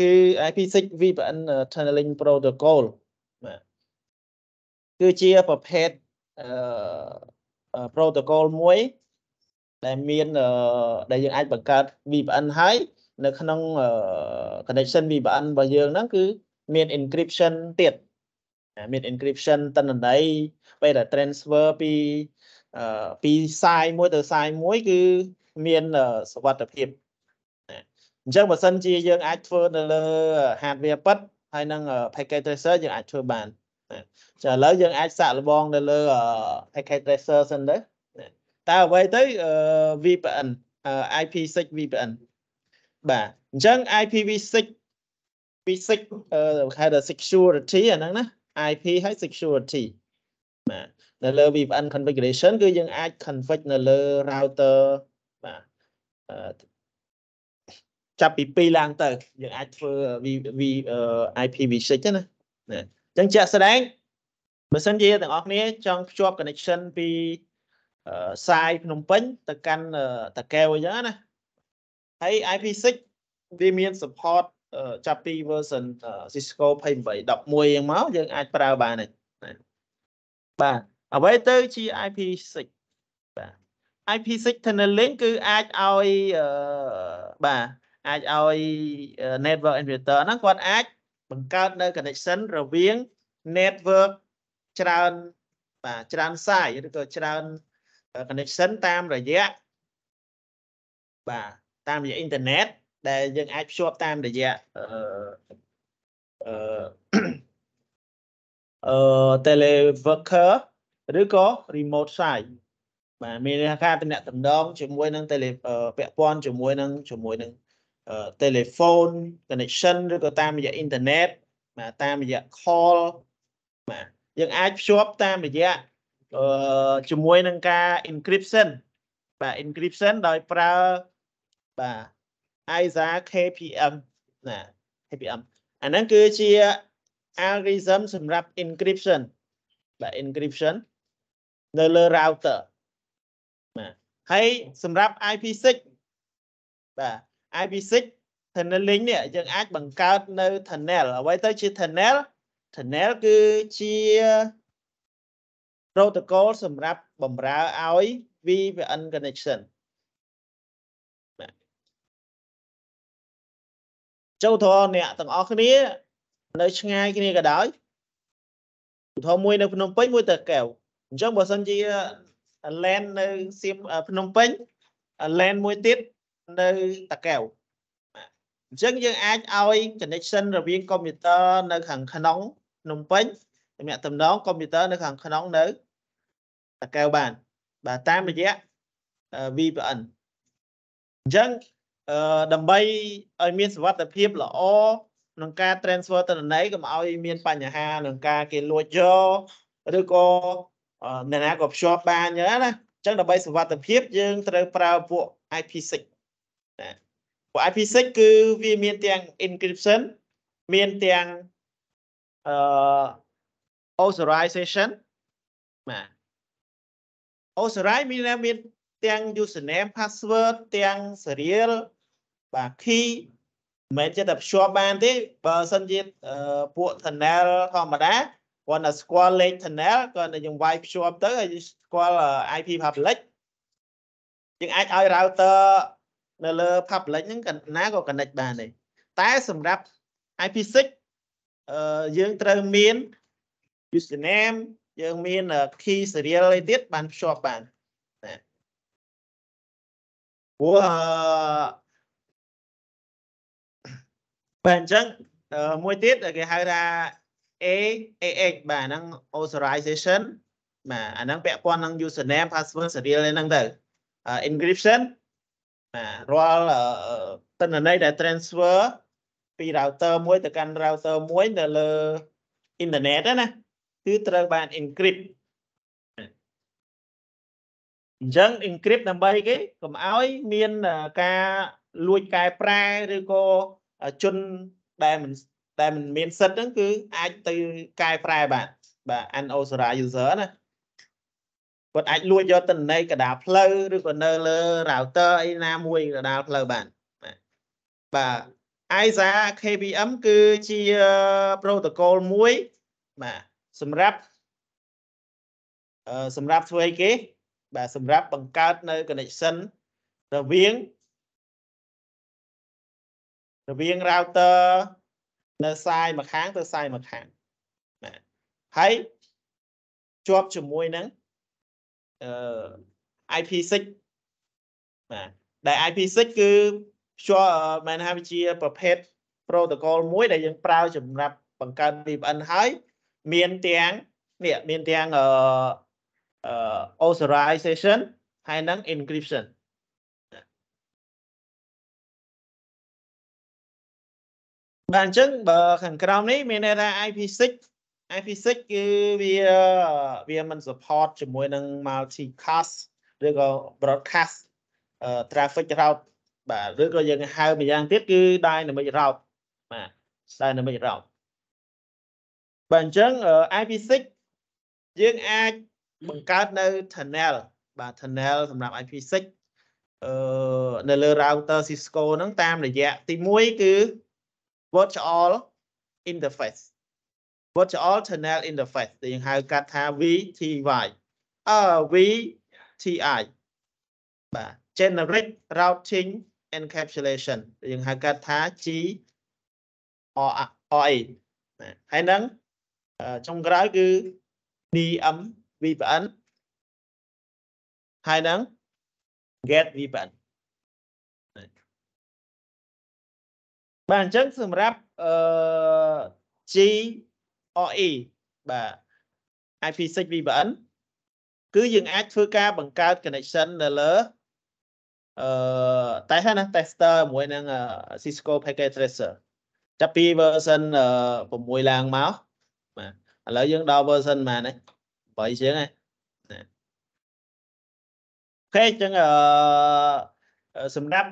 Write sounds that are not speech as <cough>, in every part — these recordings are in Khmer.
គឺ IP6 VPN tunneling protocol បាទគឺជាប្រភេទអឺ protocol មួយដែលមានដែលយើងអាចបង្កើត VPN ហើយនៅក្នុង connection VPN របស់យើងហ្នឹងគឺមាន encryption ទៀតមាន encryption តន្ន័យពេលដែល transfer ពីពីខ្សែមួយទៅខ្សែមួយគឺមានសុវត្ថិភាព អញ្ចឹងបើសិនជាយើងអាចធ្វើនៅលើ hardware ពិតហើយនឹង packet tracer យើងអាចធ្វើបានចាឥឡូវយើងអាចសាកល្បងនៅលើ packet tracer សិនទៅតើអ្វីទៅ VPN IP6 VPN បាទអញ្ចឹង IPv6 V6 ហៅថា security អាហ្នឹងណា IP ហើយ security បាទនៅលើ VPN configuration គឺយើងអាច config នៅលើ router បាទ ចាប់ពី2ឡើងទៅយើងអាចធ្វើ V IPv6 ណាណាអញ្ចឹងជាក់ស្ដែងបើសិនជាទាំងអស់គ្នាចង់ភ្ជាប់ connection ពីខ្សែភ្នំពេញទៅកាន់តាកែវអញ្ចឹងណាហើយ IP6 វាមាន support ចាប់ពី version Cisco 28.11អញ្ចឹងមកយើងអាចប្រើបានហើយបាទអ្វីទៅជា IP6 បាទ IP6 tunneling គឺអាចឲ្យបាទ អាចឲ្យ network operator ហ្នឹងគាត់អាចបង្កើតនៅ connection រវាង network ច្រើនបាទច្រើនសាយឬក៏ច្រើន connection តាមរយៈបាទតាមរយៈអ៊ីនធឺណិតដែលយើងអាចភ្ជាប់តាមរយៈអឺអឺ teleworker ឬក៏ remote site បាទមានន័យថាតំណតំណងជាមួយនឹង tele ពាក់ព័ន្ធជាមួយនឹងជាមួយនឹង telephone connection ឬក៏តាមរយៈអ៊ីនធឺណិតបាទតាមរយៈ call បាទយើងអាចភ្ជាប់តាមរយៈអឺជាមួយនឹងការ encryption បាទ encryption ដោយប្រើបាទ ISA KPM ណា KPM អាហ្នឹងគឺជា algorithm សម្រាប់ encryption បាទ encryption នៅលើ router បាទហើយសម្រាប់ IP6 បាទ IP6 tunneling នេះយើងអាចបង្កើតនៅ tunnel អ្វីទៅជា tunnel tunnel គឺជា protocol សម្រាប់បំរើឲ្យ VPN connection ចូលធរអ្នកទាំងអស់គ្នា នៅឆ្ងាយគ្នាក៏ដោយឧទាហរណ៍មួយនៅភ្នំពេញមួយទៅកែវអញ្ចឹងបើសិនជា LAN នៅសៀមភ្នំពេញ LAN មួយទៀត នៅតាកែវអញ្ចឹងយើងអាចឲ្យ connection រវាងកុំព្យូទ័រនៅខាងក្នុងភ្នំពេញទំនាក់ទំនងកុំព្យូទ័រនៅខាងក្នុងនៅតាកែវបាន បាទតាមរយៈ VPN អញ្ចឹងអឺដើម្បីឲ្យមានសុវត្ថិភាពល្អក្នុងការ transfer ទិន្នន័យកុំឲ្យមានបញ្ហាក្នុងការគេលួចយកឬក៏អ្នកណាក៏ភ្ជាប់បានអញ្ចឹងណាអញ្ចឹងដើម្បីសុវត្ថិភាពយើងត្រូវប្រើពួក IP6 ណាពួក IP6 គឺវាមានទាំង encryption មានទាំងអឺ authorization បាទ authorize មានមានទាំង username password ទាំង serial បាទ key មិនមែនចេះតែភ្ជាប់បានទេបើសិនជាពួក tunnel ធម្មតាគាត់តែស្គាល់លេខ tunnel គាត់តែយើងវាយភ្ជាប់ទៅហើយស្គាល់ IP public យើងអាចឲ្យ router នៅលើ public ហ្នឹងកណាក៏ connect បានដែរតែសម្រាប់ IP6 អឺយើងត្រូវមាន username យើងមាន key serial អីទៀតបានភ្ជាប់បានណាព្រោះបាទអញ្ចឹងមួយទៀតគេហៅថា AAH បាទហ្នឹង authorization បាទអាហ្នឹងពាក់ព័ន្ធនឹង username password serial ហ្នឹងទៅ encryption បាទ រាល់ទិន្នន័យដែល transfer ពី router មួយទៅកាន់ router មួយនៅលើអ៊ីនធឺណិតណាគឺត្រូវបាន encrypt អញ្ចឹង encrypt ដើម្បីគេកុំឲ្យមានការលួចកែប្រែឬក៏ជនដែលមិនដែលមិនមានសិទ្ធហ្នឹងគឺអាចទៅកែប្រែបានបាទ unauthorized user ណា គាត់អាចលួចយកទិន្នន័យកដាលផ្លូវឬក៏នៅលើ router អីណាមួយកដាលផ្លូវបានបាទ ISA KVM គឺជា protocol មួយបាទសម្រាប់អឺសម្រាប់ធ្វើអីគេ បាទសម្រាប់បង្កើតនៅ connection រវាងរវាង router នៅខ្សែមួយខាងទៅខ្សែមួយខាងបាទហើយជាប់ជាមួយនឹងអឺ IP6 បាទដែល IP6 គឺភ្ជាប់មែនថាវាជាប្រភេទ protocol មួយដែលយើងប្រើសម្រាប់បង្កើត VPN ហើយមានទាំងនេះមានទាំងអឺ authorization ហើយនឹង encryption បាទអញ្ចឹងបើខាងក្រោមនេះមានន័យថា IP6 IP6 គឺវាវាមិន support ជាមួយនឹង multicast ឬក៏ broadcast traffic route បាទឬក៏យើងហៅម្យ៉ាងទៀតគឺ dynamic route បាទ dynamic route បាទអញ្ចឹង IP6 យើងអាចបង្កើតនៅ tunnel បាទ tunnel សម្រាប់ IP6 អឺនៅលើ router Cisco ហ្នឹងតាមរយៈទី1គឺ virtual interface virtual tunnel interface ដែលយើងហៅកាត់ថា VTY អឺ VTI បាទ generic routing encapsulation យើងហៅកាត់ថា G RA ហើយនឹងចុងក្រោយគឺ DM VPN ហើយនឹង get VPN បាទអញ្ចឹងសម្រាប់អឺ GRE បាទ IP6 VPN គឺយើងអាចធ្វើការបង្កើត connection នៅលើអឺតែហ្នឹងណា tester ជាមួយនឹង Cisco Packet Tracer ចាប់ពី version 6ឡើងមកបាទឥឡូវយើងដល់ version ប៉ុន្មានហើយ8ជាងហើយអូខេអញ្ចឹងអឺសម្រាប់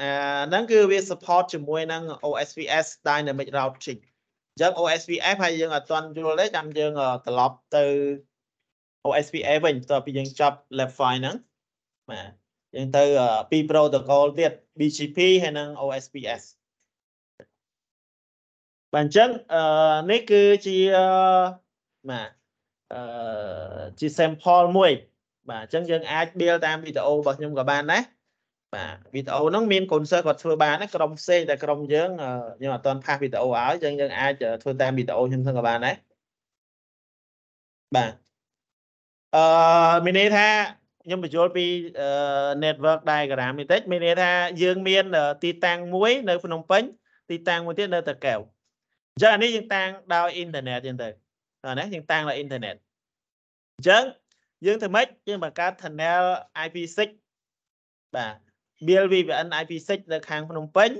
អាហ្នឹងគឺវា support ជាមួយនឹង OSPF Dynamic Routing អញ្ចឹង OSPF ហើយយើងអត់ទាន់យល់ទេចាំយើងត្រឡប់ទៅ OSPF វិញបន្ទាប់ពីយើងចប់ lab file ហ្នឹងបាទយើងទៅពី protocol ទៀត BGP ហើយនិង OSPF បាទអញ្ចឹងអឺនេះគឺជាបាទអឺជា sample មួយបាទអញ្ចឹងយើងអាច build តាមវីដេអូរបស់ខ្ញុំក៏បានដែរ បាទវីដេអូហ្នឹងមាន concert គាត់ធ្វើបានក្រុមផ្សេងតែក្រុមយើងយើងអត់ទាន់ផាសវីដេអូឲ្យអញ្ចឹងយើងអាចធ្វើតាមវីដេអូខ្ញុំហ្នឹងក៏បានដែរបាទអឺមានន័យថាខ្ញុំបញ្យល់ពី network diagram បន្តិចមានន័យថាយើងមានទីតាំងមួយនៅភ្នំពេញទីតាំងមួយទៀតនៅតាកែវអញ្ចឹងអានេះយើងតាំងដោយអ៊ីនធឺណិតចឹងទៅណាយើងតាំងដោយអ៊ីនធឺណិតអញ្ចឹងយើងធ្វើម៉េចយើងបង្កើត tunnel IP6 បាទ build VPN IP6 នៅខាងភ្នំពេញ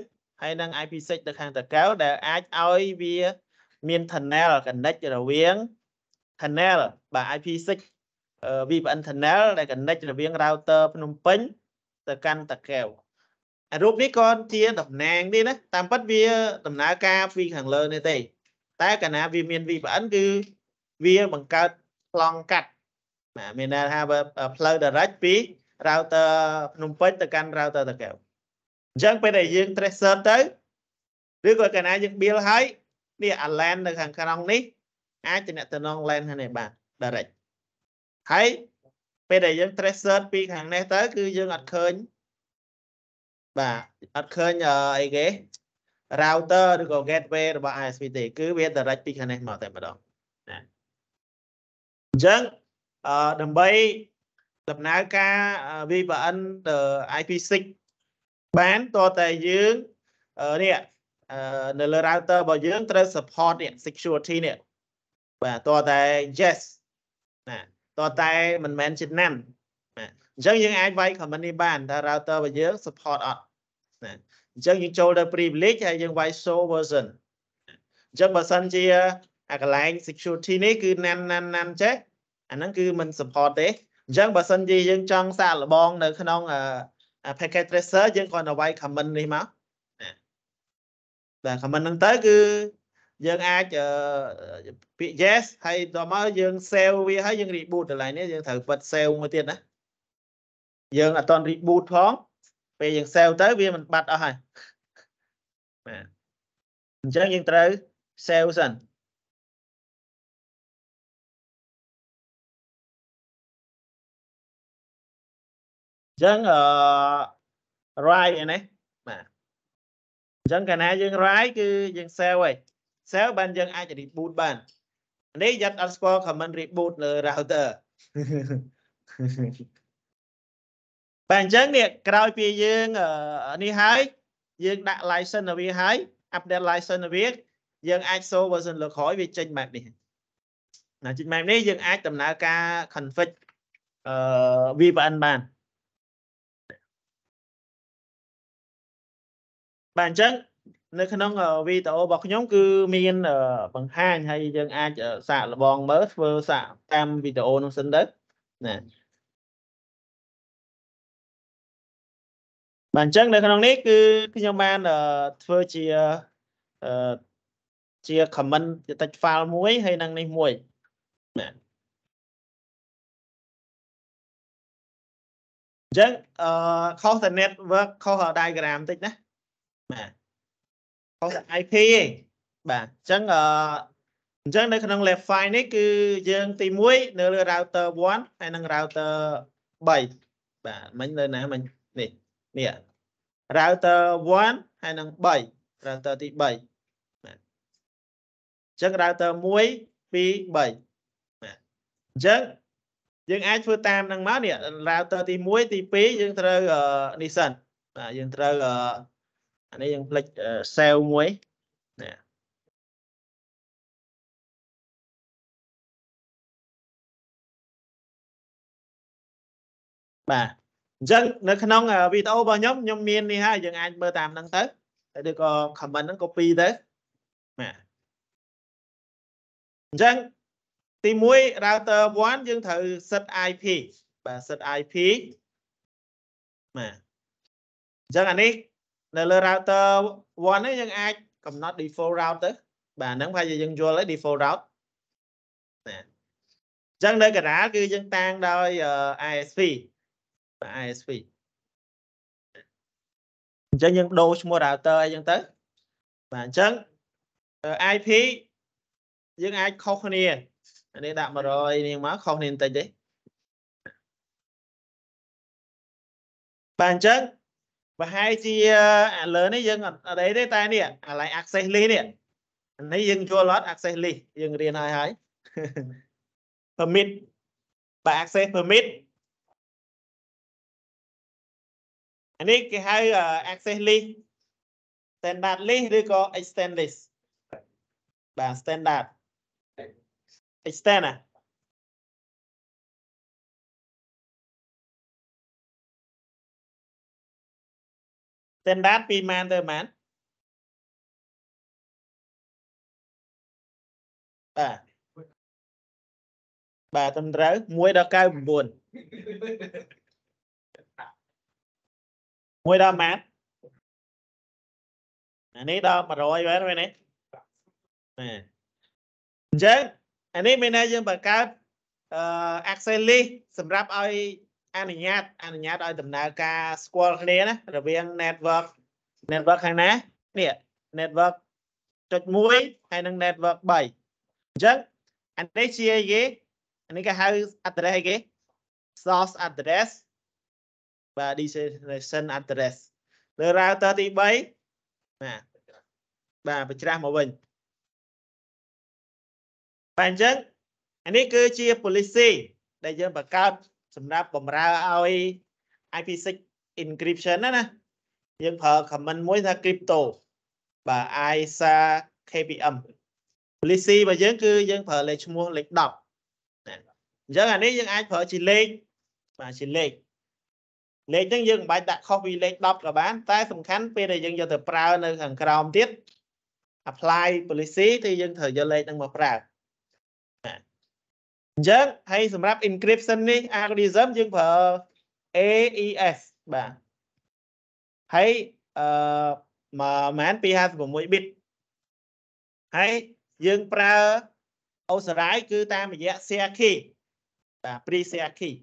ហើយនិង IP6 នៅខាងតាកែវដែលអាចឲ្យវាមាន tunnel connect រវាង tunnel បាទ IP6 VPN tunnel ដែល connect រវាង router ភ្នំពេញទៅកាន់តាកែវអារូបនេះក៏ជាតំណាងទេណាតាមពិតវាដំណើរការពីខាងលើនេះទេ តែកាលណាវាមាន VPN គឺវាបង្កើតប្លង់កាត់បាទមានន័យថាផ្លូវ direct ពី router ភ្នំពេញទៅកាន់ router តាកែវអញ្ចឹងពេលដែលយើង tracer ទៅឬក៏កាលណាយើង build ហើយនេះអា LAN នៅខាងក្នុងនេះអាចតំណង LAN ហ្នឹងបាន direct ហើយពេលដែលយើង tracer ពីខាងនេះទៅ គឺយើងអត់ឃើញបាទអត់ឃើញអីគេ router ឬក៏ gateway របស់ ISP ទេគឺវា direct ពីខាងនេះមកតែម្ដងណាអញ្ចឹងអឺដើម្បី ដំណើរការ VPN ទៅ IP6 បានតើតែយើងនេះនៅលើ router របស់យើងត្រូវ support នេះ security នេះបាទតើតែ yes ណាតើតែមិនមែនជាណាំណាអញ្ចឹងយើងអាចវាយ comment នេះបានថា router របស់យើង support អត់ណាអញ្ចឹងយើងចូលទៅ privilege ហើយយើងវាយ show version អញ្ចឹងបើសិនជាអាកន្លែង security នេះគឺណាំណាំណាំចេះអាហ្នឹងគឺមិន support ទេ អញ្ចឹងបើសិនជាយើងចង់សាកល្បងនៅក្នុង packet tracer យើងគ្រាន់តែវាយ comment នេះមកបាទ comment ហ្នឹងទៅគឺយើងអាចពាក្យ yes ហើយដល់មកយើង save វាហើយយើង reboot កន្លែងនេះយើងត្រូវបិទ save មួយទៀតណាយើងអត់តន់ reboot ផងពេលយើង save ទៅវាមិនបាត់អស់ហើយបាទអញ្ចឹងយើងត្រូវ save សិន ចឹងអឺ right នេះបាទអញ្ចឹងកាលណាយើង right គឺយើង save ហើយ save បានយើងអាច reboot បាននេះយ៉ាត់អត់ស្គាល់ comment reboot លើ router បាទអញ្ចឹងនេះក្រោយពីយើងនេះហើយយើងដាក់ license ឲ្យវាហើយ update license ឲ្យវាយើងអាច show version លើក្រោយវាចេញបែបនេះណាចេញបែបនេះយើងអាចដំណើរការ config អឺ VPN បាន បាទអញ្ចឹងនៅក្នុងវីដេអូរបស់ខ្ញុំ គឺមានបង្ហាញហើយយើងអាចសាកល្បងមើលធ្វើសាកតាមវីដេអូនោះសិនទៅណាបាទអញ្ចឹងនៅក្នុងនេះគឺខ្ញុំបានធ្វើជាជា comment តិច file មួយហើយនឹងនេះមួយណាអញ្ចឹងអឺខុសតែ network ខុស diagram តិចណា បាទខុសតែ IP ឯងបាទអញ្ចឹងអឺអញ្ចឹងនៅក្នុង left file នេះគឺយើងទី1នៅលើ router 1ហើយនិង router 3បាទមិញនៅណាមិញនេះនេះ router 1ហើយនិង3 router ទី3បាទអញ្ចឹង router 1 2 3បាទអញ្ចឹងយើងអាចធ្វើតាមនឹងមកនេះ router ទី1ទី2យើងត្រូវនេះសិនបាទយើងត្រូវអា នេះយើងផ្លេច save មួយនេះបាទអញ្ចឹងនៅក្នុងវីដេអូរបស់ខ្ញុំខ្ញុំមាននេះហើយយើងអាចមើលតាមហ្នឹងទៅហើយឬក៏ comment ហ្នឹង copy ទៅបាទអញ្ចឹងទី1 router 1យើងត្រូវ set IP បាទ set IP បាទអញ្ចឹងអានេះ នៅលើ router 1នេះយើងអាចកំណត់ default route ទៅបាទហ្នឹងប្រហែលជាយើងយល់ហើយ default route ណាអញ្ចឹងនៅកណ្ដាលគឺយើងតាំងដោយ ISP បាទ ISP អញ្ចឹងយើងដូរឈ្មោះ router អីចឹងទៅបាទអញ្ចឹង IP យើងអាចខុសគ្នាអានេះដាក់100នាងមកខុសគ្នាបន្តិចទេបាទអញ្ចឹង ប្រហែលជាអាលើនេះយើងអត់អីទេតែនេះអា line access list នេះនេះយើងយល់អត់ access list យើងរៀនហើយហើយ permit បើ access permit អានេះគេហៅ access list standard list ឬក៏ extend list បាទ standard extend ណា standard ពីម៉ានទៅម៉ានបាទបាទត្រឹមត្រូវ1ដល់99 1ដល់ម៉ានអានេះដល់100មែនមែនទេបាទអញ្ចឹងអានេះមានន័យយើងបង្កើតអឺ access list សម្រាប់ឲ្យ អនុញ្ញាតអនុញ្ញាតឲ្យដំណើរការស្គាល់គ្នាណារវាង network network ខាងណានេះ network ចុច1ហើយនិង network 3អញ្ចឹងអានេះជាអីគេអានេះគេហៅ address អីគេ source address បាទ destination address លើ router ទី3បាទបាទបញ្ច្រាស់មកវិញបាទអញ្ចឹងអានេះគឺជា policy ដែលយើងបង្កើត សម្រាប់បំរើឲ្យ IPsec encryption ណាណាយើងប្រើ comment មួយថា crypto បាទ ISA KPM policy របស់យើងគឺយើងប្រើលេខឈ្មោះលេខ10ណាអញ្ចឹងអានេះយើងអាចប្រើជាលេខបាទជាលេខលេខហ្នឹងយើងមិនបាច់ដាក់ខុសពីលេខ10ក៏បាន តែសំខាន់ពេលដែលយើងយកទៅប្រើនៅខាងក្រោមទៀត apply policy thì យើងត្រូវយកលេខហ្នឹងមកប្រើ អញ្ចឹងហើយសម្រាប់ encryption នេះ algorithm យើងប្រើ AES បាទហើយអឺប្រហែល256 bit ហើយយើងប្រើអូសរាយគឺតាមរយៈ share key បាទ pre share key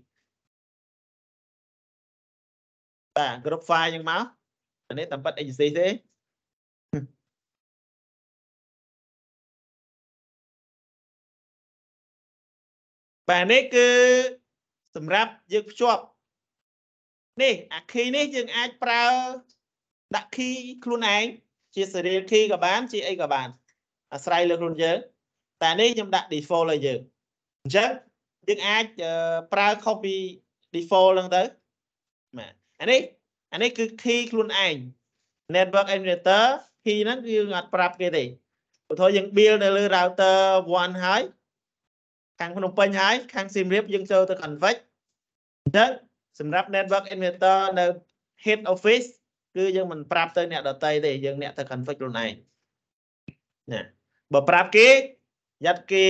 បាទ group file យ៉ាងមកអានេះតាមពិត exist ទេ បាទនេះគឺសម្រាប់យើងភ្ជាប់នេះអា key នេះយើងអាចប្រើដាក់ key ខ្លួនឯងជា serial key ក៏បាន ជាអីក៏បាន អាស្រ័យលើខ្លួនយើងតែនេះខ្ញុំដាក់ default ឲ្យយើងអញ្ចឹងយើងអាចប្រើ copy default ហ្នឹងទៅបាទអានេះអានេះគឺ key ខ្លួនឯង network administrator key ហ្នឹងគឺយើងអត់ប្រាប់គេទេឧទាហរណ៍យើង build នៅលើ router 1ហើយ ខាងភ្នំពេញហើយខាងសៀមរាបយើងចូលទៅ config អញ្ចឹងសម្រាប់ network administrator នៅ head office គឺយើងមិនប្រាប់ទៅអ្នកដតីទេយើងអ្នកទៅ config ខ្លួនឯងណាបើប្រាប់គេយ៉ាត់គេ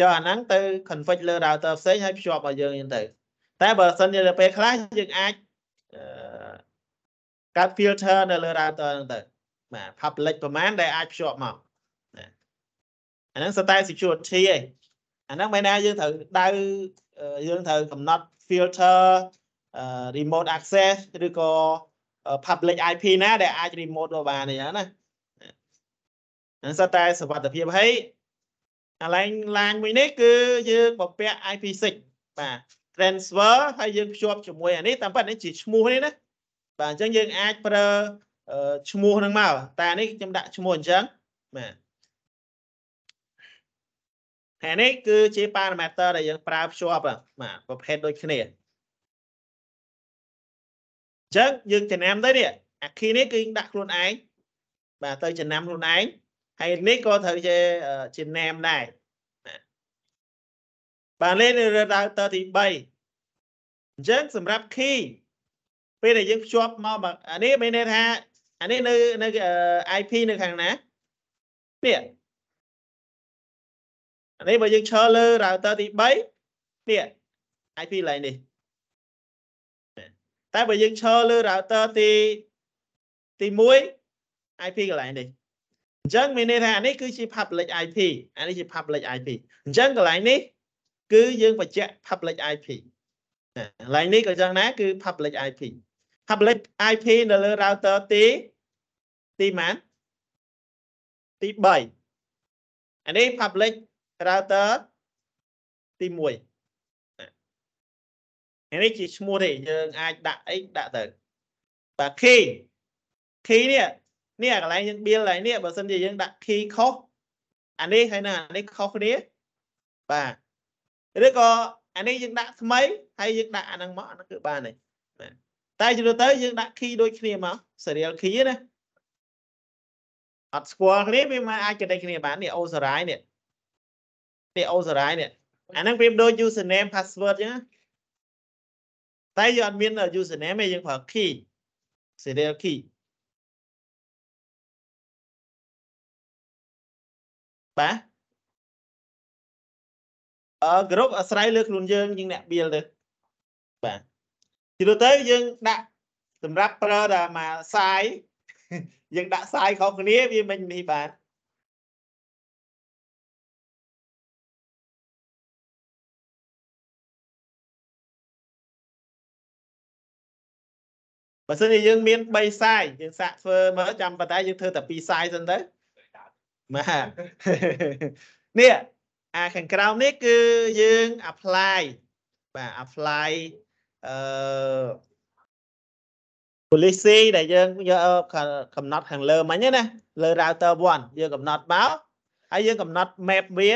យកអាហ្នឹងទៅ config លើ router ផ្សេងហើយភ្ជាប់ឲ្យយើងហ្នឹងទៅ តែបើសិនជាទៅពេលខ្លះយើងអាចកាត់ filter នៅលើ router ហ្នឹងទៅបាទ public ប្រមាណដែលអាចភ្ជាប់មកណាអាហ្នឹងស្តែ security ឯង អាហ្នឹងមិនណាយើងត្រូវដៅយើងត្រូវកំណត់ filter remote access ឬក៏ public IP ណាដែលអាច remote ទៅបានអញ្ចឹងណាហ្នឹងសិតតែសុវត្ថិភាពហើយកន្លែងឡាញមួយនេះគឺយើងបំពាក់ IP6 បាទ transfer ហើយយើងភ្ជាប់ជាមួយអានេះតាមពិតនេះជាឈ្មោះនេះណាបាទអញ្ចឹងយើងអាចប្រើឈ្មោះហ្នឹងមកតែនេះខ្ញុំដាក់ឈ្មោះអញ្ចឹងបាទ ហើយនេះគឺជា parameter ដែលយើងប្រើភ្ជាប់បាទប្រភេទដូចគ្នាអញ្ចឹងយើងចំណាំទៅនេះអា key នេះគឺដាក់ខ្លួនឯងបាទទៅចំណាំខ្លួនឯងហើយនេះក៏ត្រូវជាជាណែមដែរបាទលេខនៅ router ទី3អញ្ចឹងសម្រាប់ key ពេលដែលយើងភ្ជាប់មកអានេះមានន័យថាអានេះនៅនៅ IP នៅខាងណានេះអា នេះបើយើងឈរលើ router ទី3នេះ IP កន្លែងនេះតែបើយើងឈរលើ router ទីទី1 IP កន្លែងនេះអញ្ចឹងមានន័យថាអានេះគឺជា public IP អានេះជា public IP អញ្ចឹងកន្លែងនេះ គឺយើងបញ្ជាក់ public IP កន្លែងនេះក៏ចឹងដែរគឺ public IP public IP នៅលើ router ទីទីម៉ានទី3អានេះ public router ទី1នេះជាឈ្មោះទេយើងអាចដាក់អីដាក់ទៅបាទ key key នេះនេះកន្លែងយើង build ឡើងនេះបើសិនជាយើងដាក់ key ខុសអានេះហើយនឹងអានេះខុសគ្នាបាទឬក៏អានេះយើងដាក់ថ្មីហើយយើងដាក់អាហ្នឹងមកអាហ្នឹងគឺបានហើយតែជឿទៅយើងដាក់ key ដូចគ្នាមក serial key ណាអត់ស្គាល់គ្នាវាមិនអាច connect គ្នាបាននេះអូសារ៉ាយនេះ នេះអូសារ៉ាយនេះអាហ្នឹងប្រៀបដូច username password អញ្ចឹងតែយើងអត់មាន username ទេយើងប្រើ key serial key បាទអឺគ្រប់អាស្រ័យលើខ្លួនយើងយើងអ្នក build ទៅបាទទីទៅយើងដាក់សម្រាប់ប្រើតែមកសាយយើងដាក់សាយខុសគ្នាវាមិននេះបាទ បើសិនជាយើងមាន3សាយយើងសាកធ្វើមើលចាំប៉ុន្តែយើងធ្វើតែ2សាយសិនទៅបាទនេះអាខាងក្រោមនេះគឺយើង apply បាទ apply អឺ policy ដែលយើងយកកំណត់ខាងលើមិញណាលើ router 1យើងកំណត់មកហើយយើងកំណត់ map វា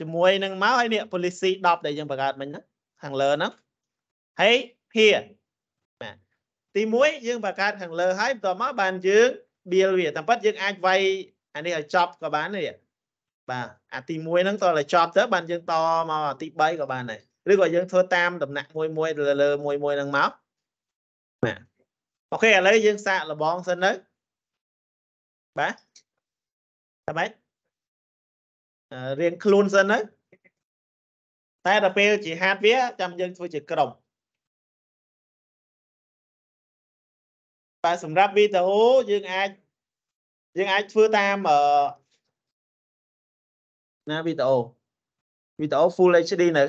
ជាមួយនឹងមកហើយនេះ policy 10ដែលយើងបង្កើតមិញហ្នឹងខាងលើហ្នឹងហើយ here បាទ ទី1យើងបង្កើតខាងលើហើយបន្ទាប់មកបានយើង build វាតាមពិតយើងអាចវាយអានេះឲ្យចប់ក៏បាននេះបាទអាទី1ហ្នឹងតើឲ្យចប់ទៅបានយើងតមកអាទី3ក៏បានដែរឬក៏យើងធ្វើតាមដំណាក់មួយមួយលើលើមួយមួយហ្នឹងមកបាទអូខេឥឡូវយើងសាកលបងសិនទៅបាទតែម៉េចរៀងខ្លួនសិនទៅតែដល់ពេលជាហាត់វាចាំយើងធ្វើជាក្រុម តែសម្រាប់វីដេអូយើងអាចយើងអាចធ្វើតាមអឺណាវីដេអូវីដេអូ Full HD នៅ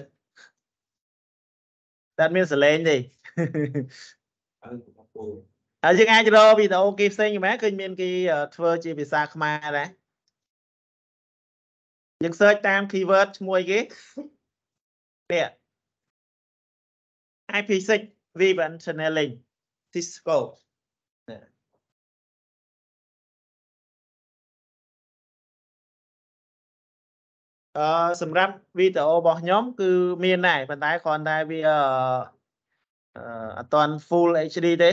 តែមានសលេងទេហើយយើងអាចរកវីដេអូគេផ្សេងមែនឃើញមានគេធ្វើជាភាសាខ្មែរដែរយើង search តាម keyword ឈ្មោះគេពាក់ IP6 VPN channeling Cisco អឺសម្រាប់វីដេអូរបស់ខ្ញុំ គឺមានដែរប៉ុន្តែគ្រាន់តែវាអឺអត់ទាន់ full HD ទេ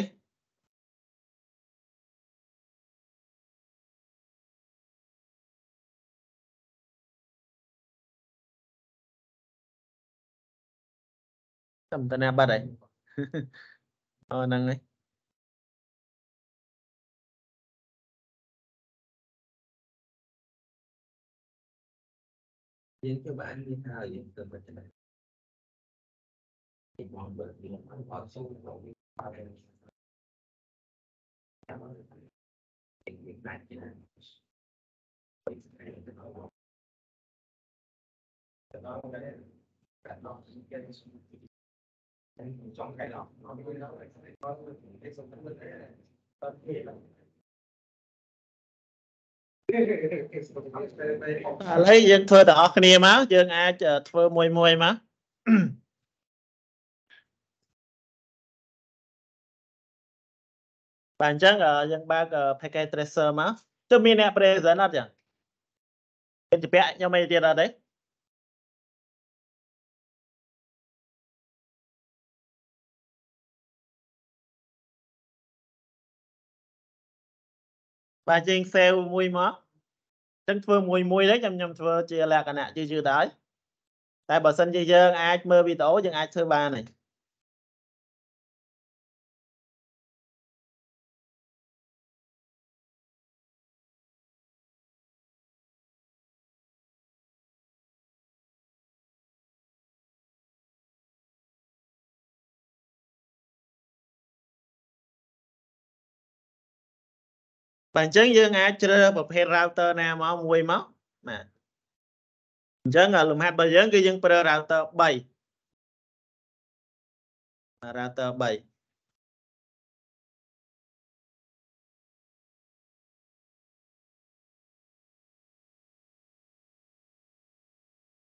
តាមតាណាបាត់ហើយអូហ្នឹងហើយ យើងជួយបានមានហើយយើងទៅមិនដែរទីបងបើយើងអត់សូវទៅវិញបាទចាំមើលយើងបានជាទៅដល់ trong cái đó nó mới nó lại có cái sống tâm linh này tất nhiên là ឥឡូវយើងធ្វើទាំងអស់គ្នាមកយើងអាចធ្វើមួយមួយមកបាទអញ្ចឹងយើងបើក package tracer មកទើបមានអ្នក present អត់ចឹងមានជពាក់ខ្ញុំអីទៀតអត់ទេ បាទយើង save មួយមកអញ្ចឹងធ្វើមួយមួយ đấy ខ្ញុំខ្ញុំធ្វើជាលក្ខណៈជាយឺតហើយតែបើសិនជាយើងអាចមើលវីដេអូយើងអាចធ្វើបានហើយ បាទអញ្ចឹងយើងអាចជ្រើសប្រភេទ router ណាមកមួយមកបាទអញ្ចឹងលំហាត់របស់យើងគឺយើងប្រើ router 3 router 3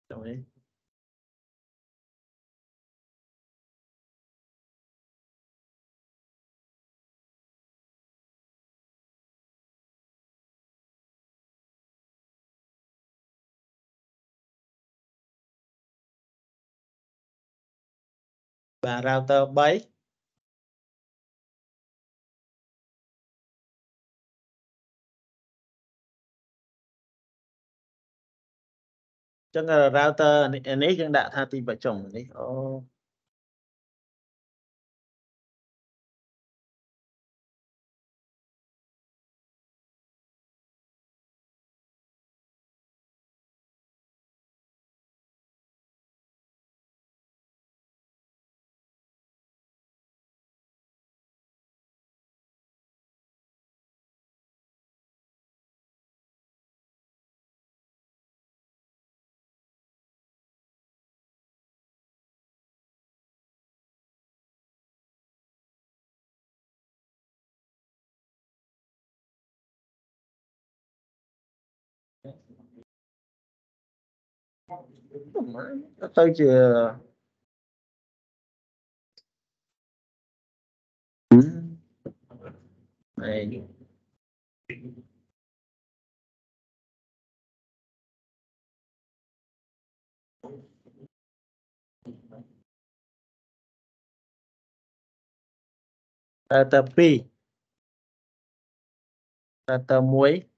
ចូ លនេះ và router 3ចឹង router នេះយើងដាក់ថាទីប្រជុំនេះអូ ទៅជាអេ data 2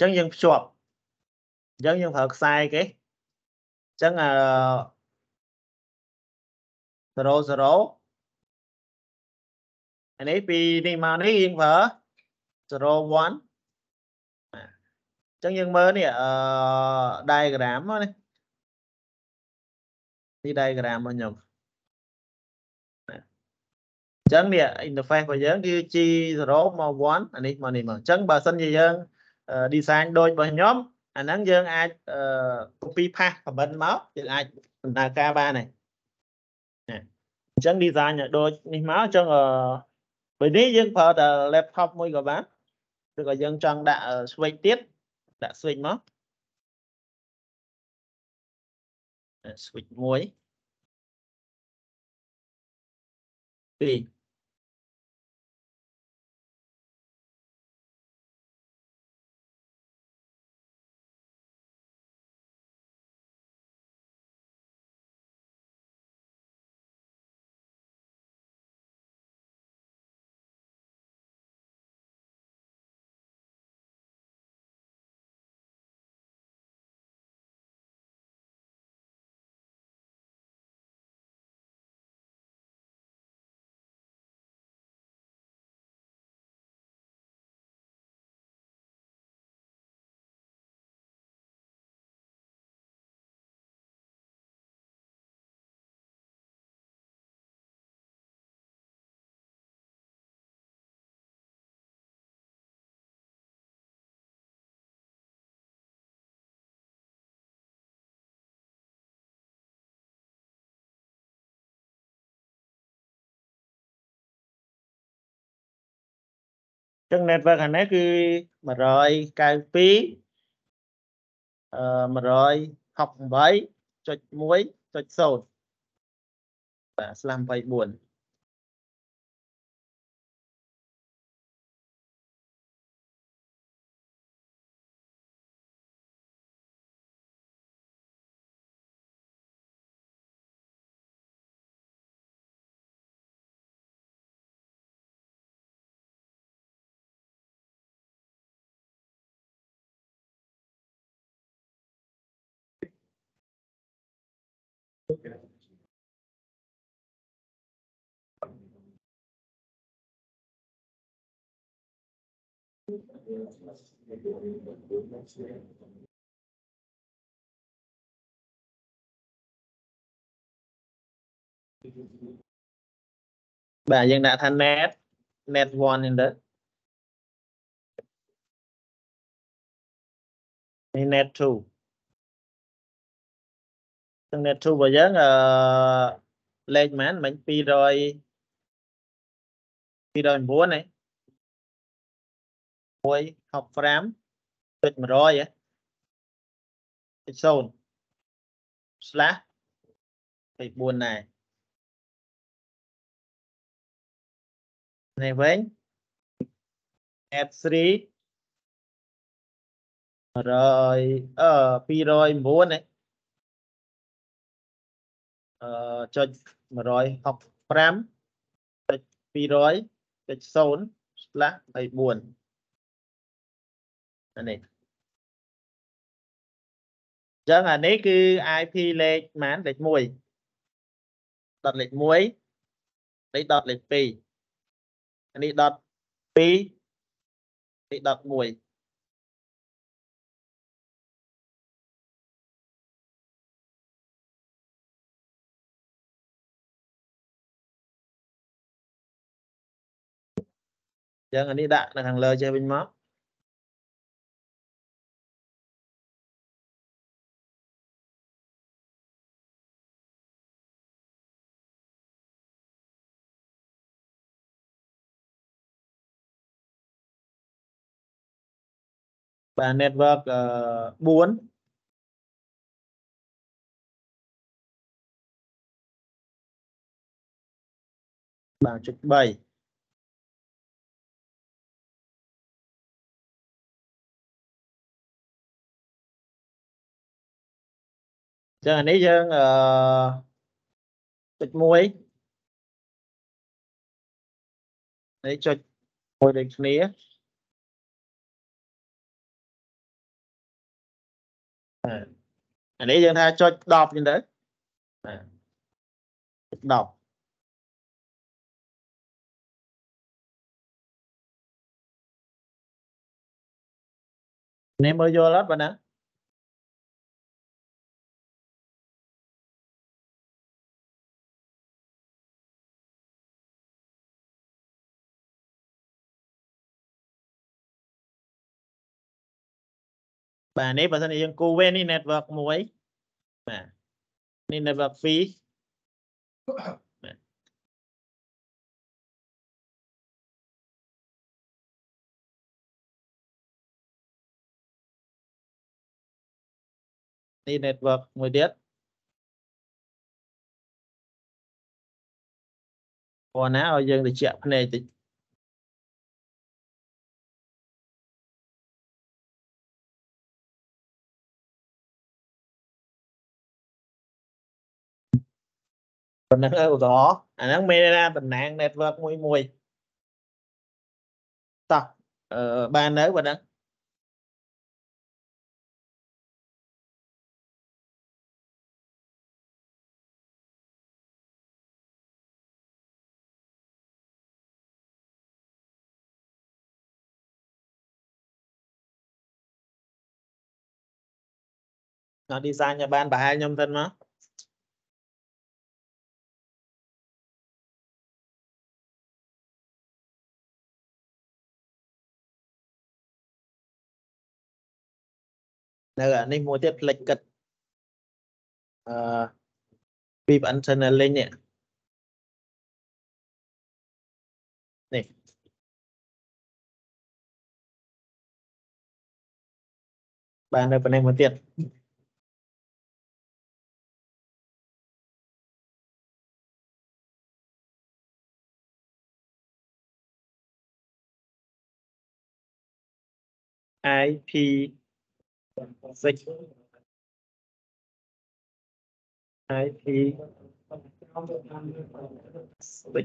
data 1ចឹងយើងភ្ជាប់អញ្ចឹងយើងប្រើខ្សែគេអញ្ចឹងអឺ0 0អានេះពីនេះមកនេះយើងប្រើ0 1អញ្ចឹងយើងមើលនេះអឺ diagram នេះនេះ diagram របស់ខ្ញុំអញ្ចឹងនេះ interface របស់យើងគឺ G0 មក1អានេះមកនេះមកអញ្ចឹងបើសិនជាយើង design ដូចរបស់ខ្ញុំអាហ្នឹងយើងអាច copy paste comment មកយើងអាចដំណើរការបានហើយអញ្ចឹង design ដូចនេះមកអញ្ចឹងបើនេះយើងប្រើតែ laptop មួយក៏បានឬក៏យើងចង់ដាក់ switch ទៀតដាក់ switch មក switch 1 2 ចឹង network ខាងនេះគឺ192 168.1.0បាទស្លាំ84 បាទយើងដាក់ថា net net 1ហ្នឹងទៅនេះ net 2ទាំង net 2របស់យើងអឺលេខប៉ុន្មានមិញ200 209ហ្នឹង 165.100ចុច0 slash 24ដែរនេះវិញ F3 100អឺ209ណាអឺចុច165ចុច200ចុច0ស្លាស់24 អានេះចឹងអានេះគឺ IP លេខប៉ុន្មានលេខ1ដុតលេខ1នេះដុតលេខ2អានេះដុត2នេះដុត1ចឹងអានេះដាក់នៅខាងលើចេះវិញមក បាទ network 4បាទចុច3ចឹងអានេះយើងអឺចុច អានេះយើងថាចុច10ចឹងទៅបាទចុច10នេះមើលយល់អត់បងណា បាទនេះបើសិនជាយើងគូវេនេះ network មួយបាទនេះ network 2បាទនេះ network មួយទៀតគាត់ណាឲ្យយើងត្រជាក់ភ្នែកតិច ប៉ុណ្ណឹងឧទាហរណ៍អាហ្នឹងមានណាតំណាង network មួយមួយតោះអឺបាននៅប៉ុណ្ណឹងដល់ design ឲ្យបានប្រហែ នៅអានេះមួយទៀតផ្លេចគិតអឺ VPN channeling នេះនេះបាននៅប៉ុណ្ណេះមួយទៀត IP 6 IP 6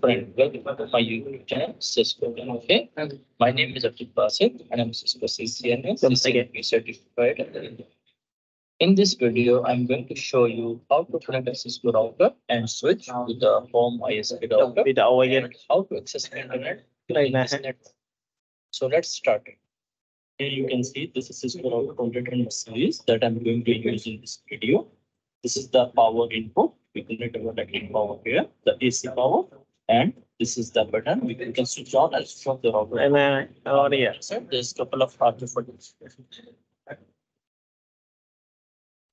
friend, welcome to my YouTube channel, Cisco. Okay, my name is Abdul Basit and I'm Cisco CCNA. CCNP certified. In this video, I'm going to show you how to connect a Cisco router and switch to the home ISP router and how to access the internet. So let's start. Here you can see this is Cisco router content series that I'm going to use in this video. This is the power input. We connect our electric power here, the AC power, and this is the button. We can switch on and switch off the router. And then, oh, yeah. So there's a couple of hardware buttons.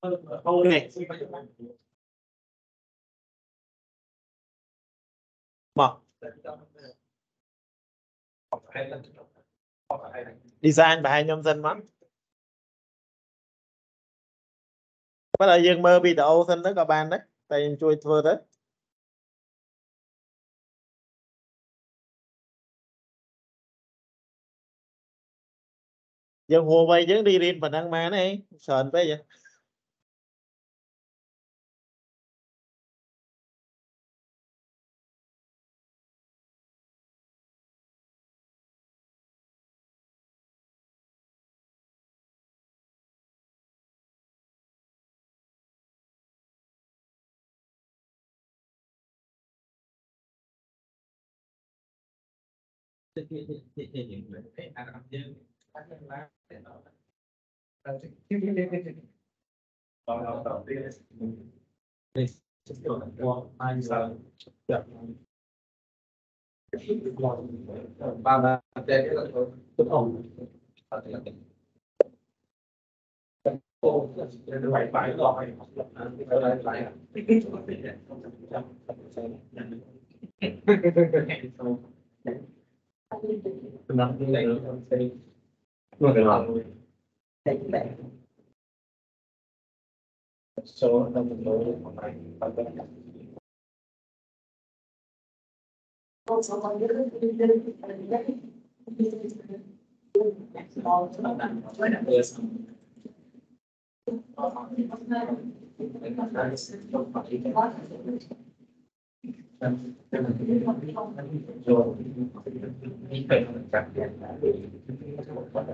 ok design và hai nhân dân mắt bắt đầu dương mơ bị video thân nó có ban đấy. Tại em chui thưa đấy. Dân hùa bay dân đi riêng và năng mà này. Sờn thế vậy. 谢谢这些这些人，哎，他们就他们来电脑了，啊，这这，这个事，来来来，<laughs> for this. អូនេះមក design ប្រហែល ខ្ញុំសិនមកបើដល់យើងមើលវីដេអូសិនទៅក៏បានដែរតែខ្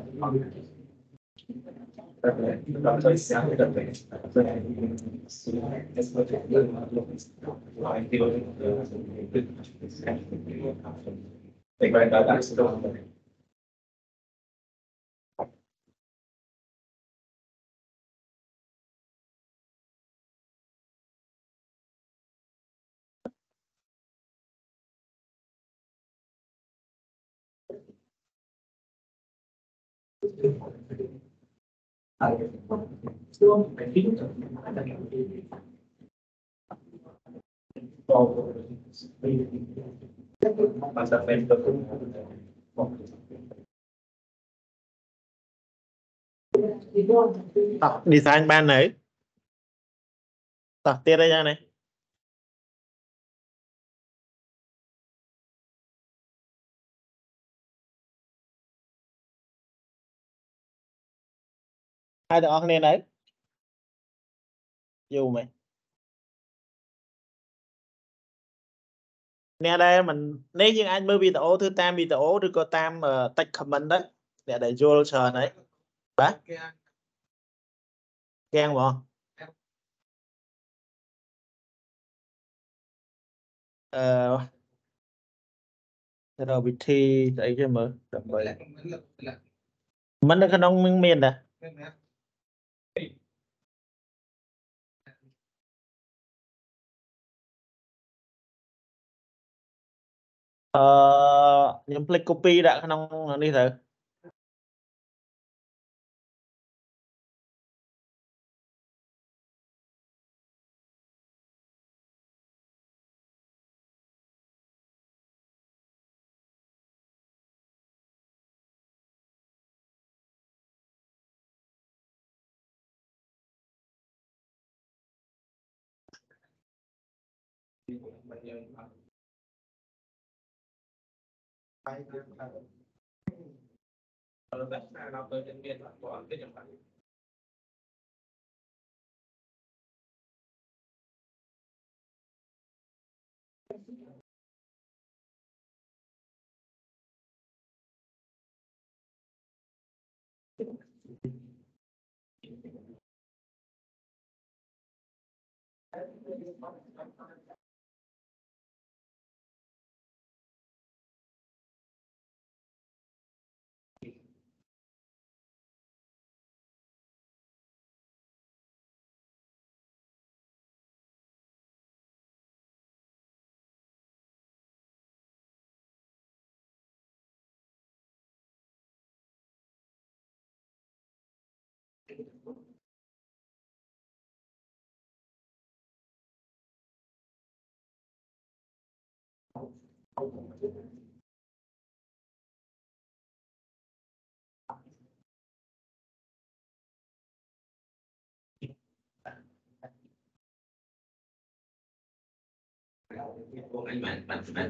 ញុំជួយធ្វើទៅយើង Huawei យើងរីរៀនប៉ុណ្ណឹងបានទេច្រើនពេកហ៎តោះ design បាននៅតោះទៀតអីយ៉ាងនេះ ហើយទាំងអស់គ្នានៅយូរមែនអ្នកដែលមិននេះយើងអាចមើលវីដេអូធ្វើតាមវីដេអូឬក៏តាមតិច comment ដែរអ្នកដែលយល់ច្រើនហើយបាទគាំងបងអឺទៅវិធីស្អីគេមើលដើម្បីមិននៅក្នុងនឹងមានដែរ អឺខ្ញុំភ្លេច copy ដាក់ក្នុងនេះទៅ ពួកអញបានបានស្មាន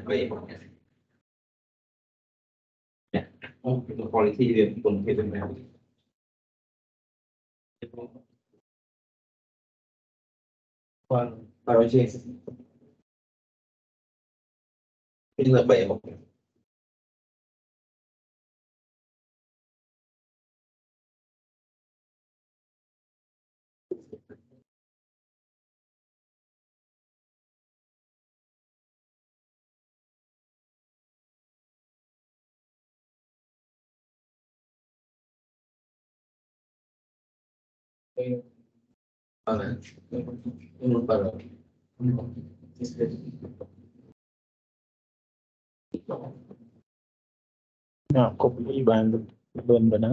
បីបងនេះអូ quality វាគុណភាពមែនបានបើជា ពីលើបីប ង Vale. Uno para. Nào, copy bàn luôn vào đó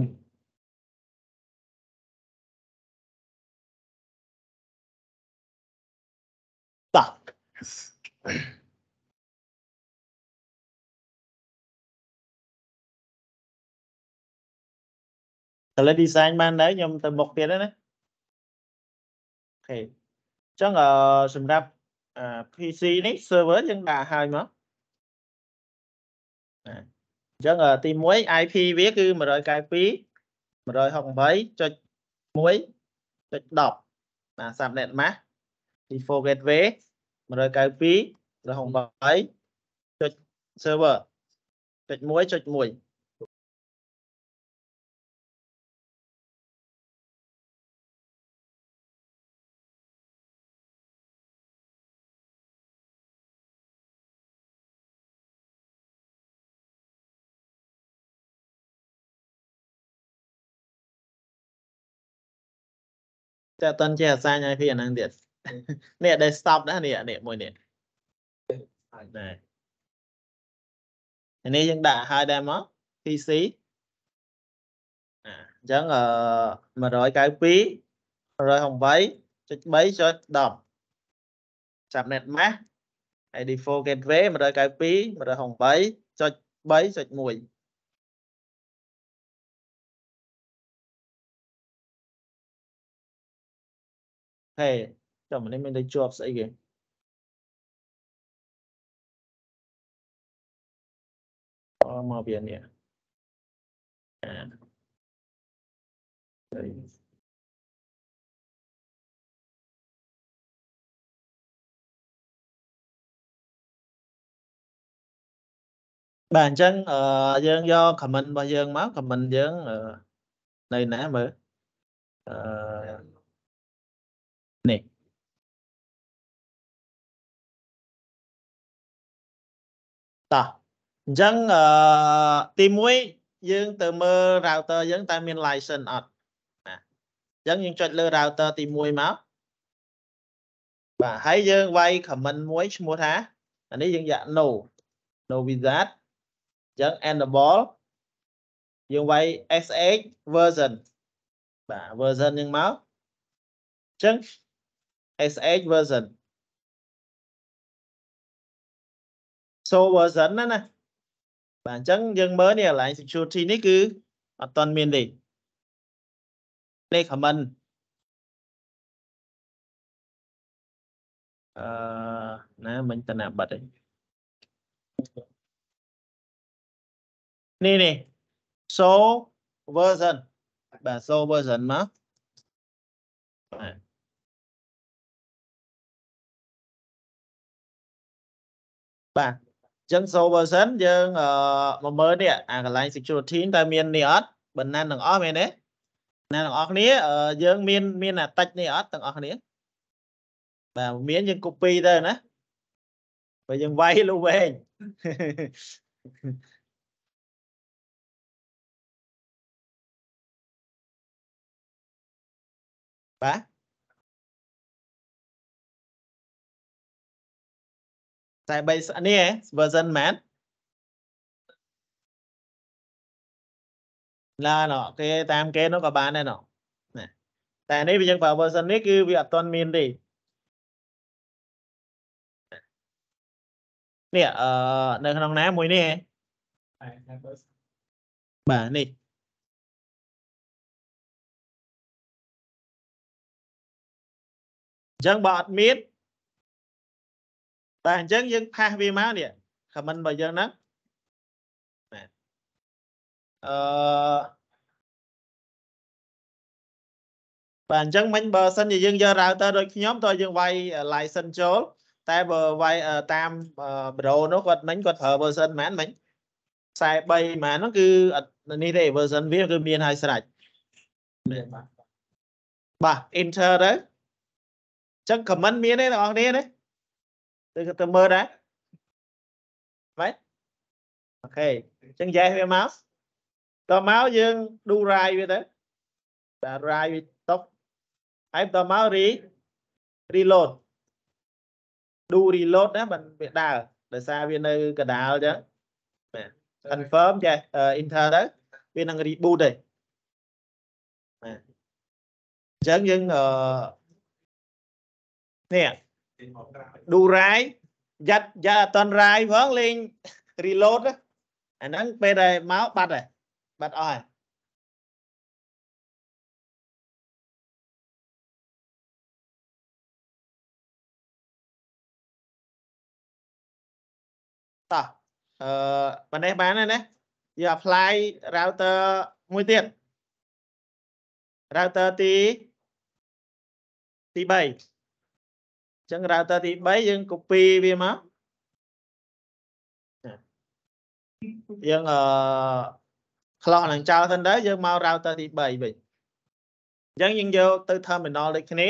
Đó. Rồi lên design បានដែរខ្ញុំទៅមុខទៀតណាអូខេអញ្ចឹងអឺសម្រាប់អា PC នេះ server យើងដាក់ឲ្យមកអ ញ្ចឹងទី1 IP វាគឺ192 168.1.10បាទ subnet mask default gateway 192.168. server 1.1.1 តែអត់តន់ចេះអាសាញ IP អាហ្នឹងទៀតនេះ desktop ណានេះនេះមួយនេះដែរអានេះយើងដាក់ឲ្យដែរមក PC អញ្ចឹងអឺ192.168.3.10 subnet mask ID default gateway 192.168.3.1 ហេចាំនេះមានតែជាប់ស្អីគេអមកវានេះអា đây. បាទអញ្ចឹងអឺយើងយក comment របស់យើងមក comment យើងអឺនៅណាមើលអឺ នេះតោះអញ្ចឹងអឺទី1យើងទៅមើល router យើងតើមាន license អត់ណាអញ្ចឹងយើងចុចលើ router ទី1មកបាទហើយយើងវាយ comment មួយឈ្មោះថាអានេះយើងដាក់ no no wizard ចឹង enable យើងវាយ sh version បាទ version យើងមកចឹង sh version so version ណាណាបាទអញ្ចឹងយើងមើលនេះ align security នេះគឺអត់ទាន់មានទេនេះ comment អឺណាមិញតណាបិទឯងនេះនេះ so version បាទ so version មកបាទ បាទអញ្ចឹង so version យើងអឺមកមើលនេះអាកន្លែង security តើមាននេះអត់បើណានទាំងអស់មែនទេណាទាំងអស់គ្នាយើងមានមានអាតិចនេះអត់ទាំងអស់គ្នាបាទមានយើង copy ទៅណាបើយើងវាយលុះវែងបាទ តែបីនេះហ៎ version មែនឡាណោគេតាមគេនោះក៏បានដែរណោណាតែនេះវាយើងប្រើ version នេះគឺវាអត់ទាន់មានទេនេះអឺនៅក្នុងណាមួយនេះហ៎បាទនេះអញ្ចឹងបើអត់មាន បាទអញ្ចឹងយើងផាសវាមកនេះ comment របស់យើងហ្នឹងបាទអឺបាទអញ្ចឹងមិញបើសិនជាយើងយក router ដូចខ្ញុំតើយើងវាយ license ចូលតែបើវាយតាម Pro នោះគាត់មិញគាត់ប្រើ version ហ្មងមិញ43ហ្មងហ្នឹងគឺអត់នេះទេ version វាគឺមានហើយស្រេចបាទ enter ទៅចឹង comment មានទេបងប្អូននេះ ទៅទៅមើលដែរបាទអូខេអញ្ចឹង yes វាមកតមកយើង do write វាទៅបាទ write វាຕົកហើយតមក re reload do reload ណាមិនវាដើរដោយសារវានៅកដាលអញ្ចឹងបាទ confirm ចេះ enter ទៅវានឹង reboot ទេបាទអញ្ចឹងយើងអឺនេះ do write យ៉ាត់យ៉ាត់អត់តន់ write ផងលេង reload អាហ្នឹងពេលដែលមកបាត់ហើយបាត់អស់ហើយតោះអឺប៉ុណ្ណេះបានហើយណាយើង apply router មួយទៀត router ទីទី3 ចឹង router ទី3យើង copy វាមកយើងអឺ clock នឹងចោលសិនទៅយើងមក router ទី3វិញអញ្ចឹងយើងយកទៅ terminal ដូចគ្នា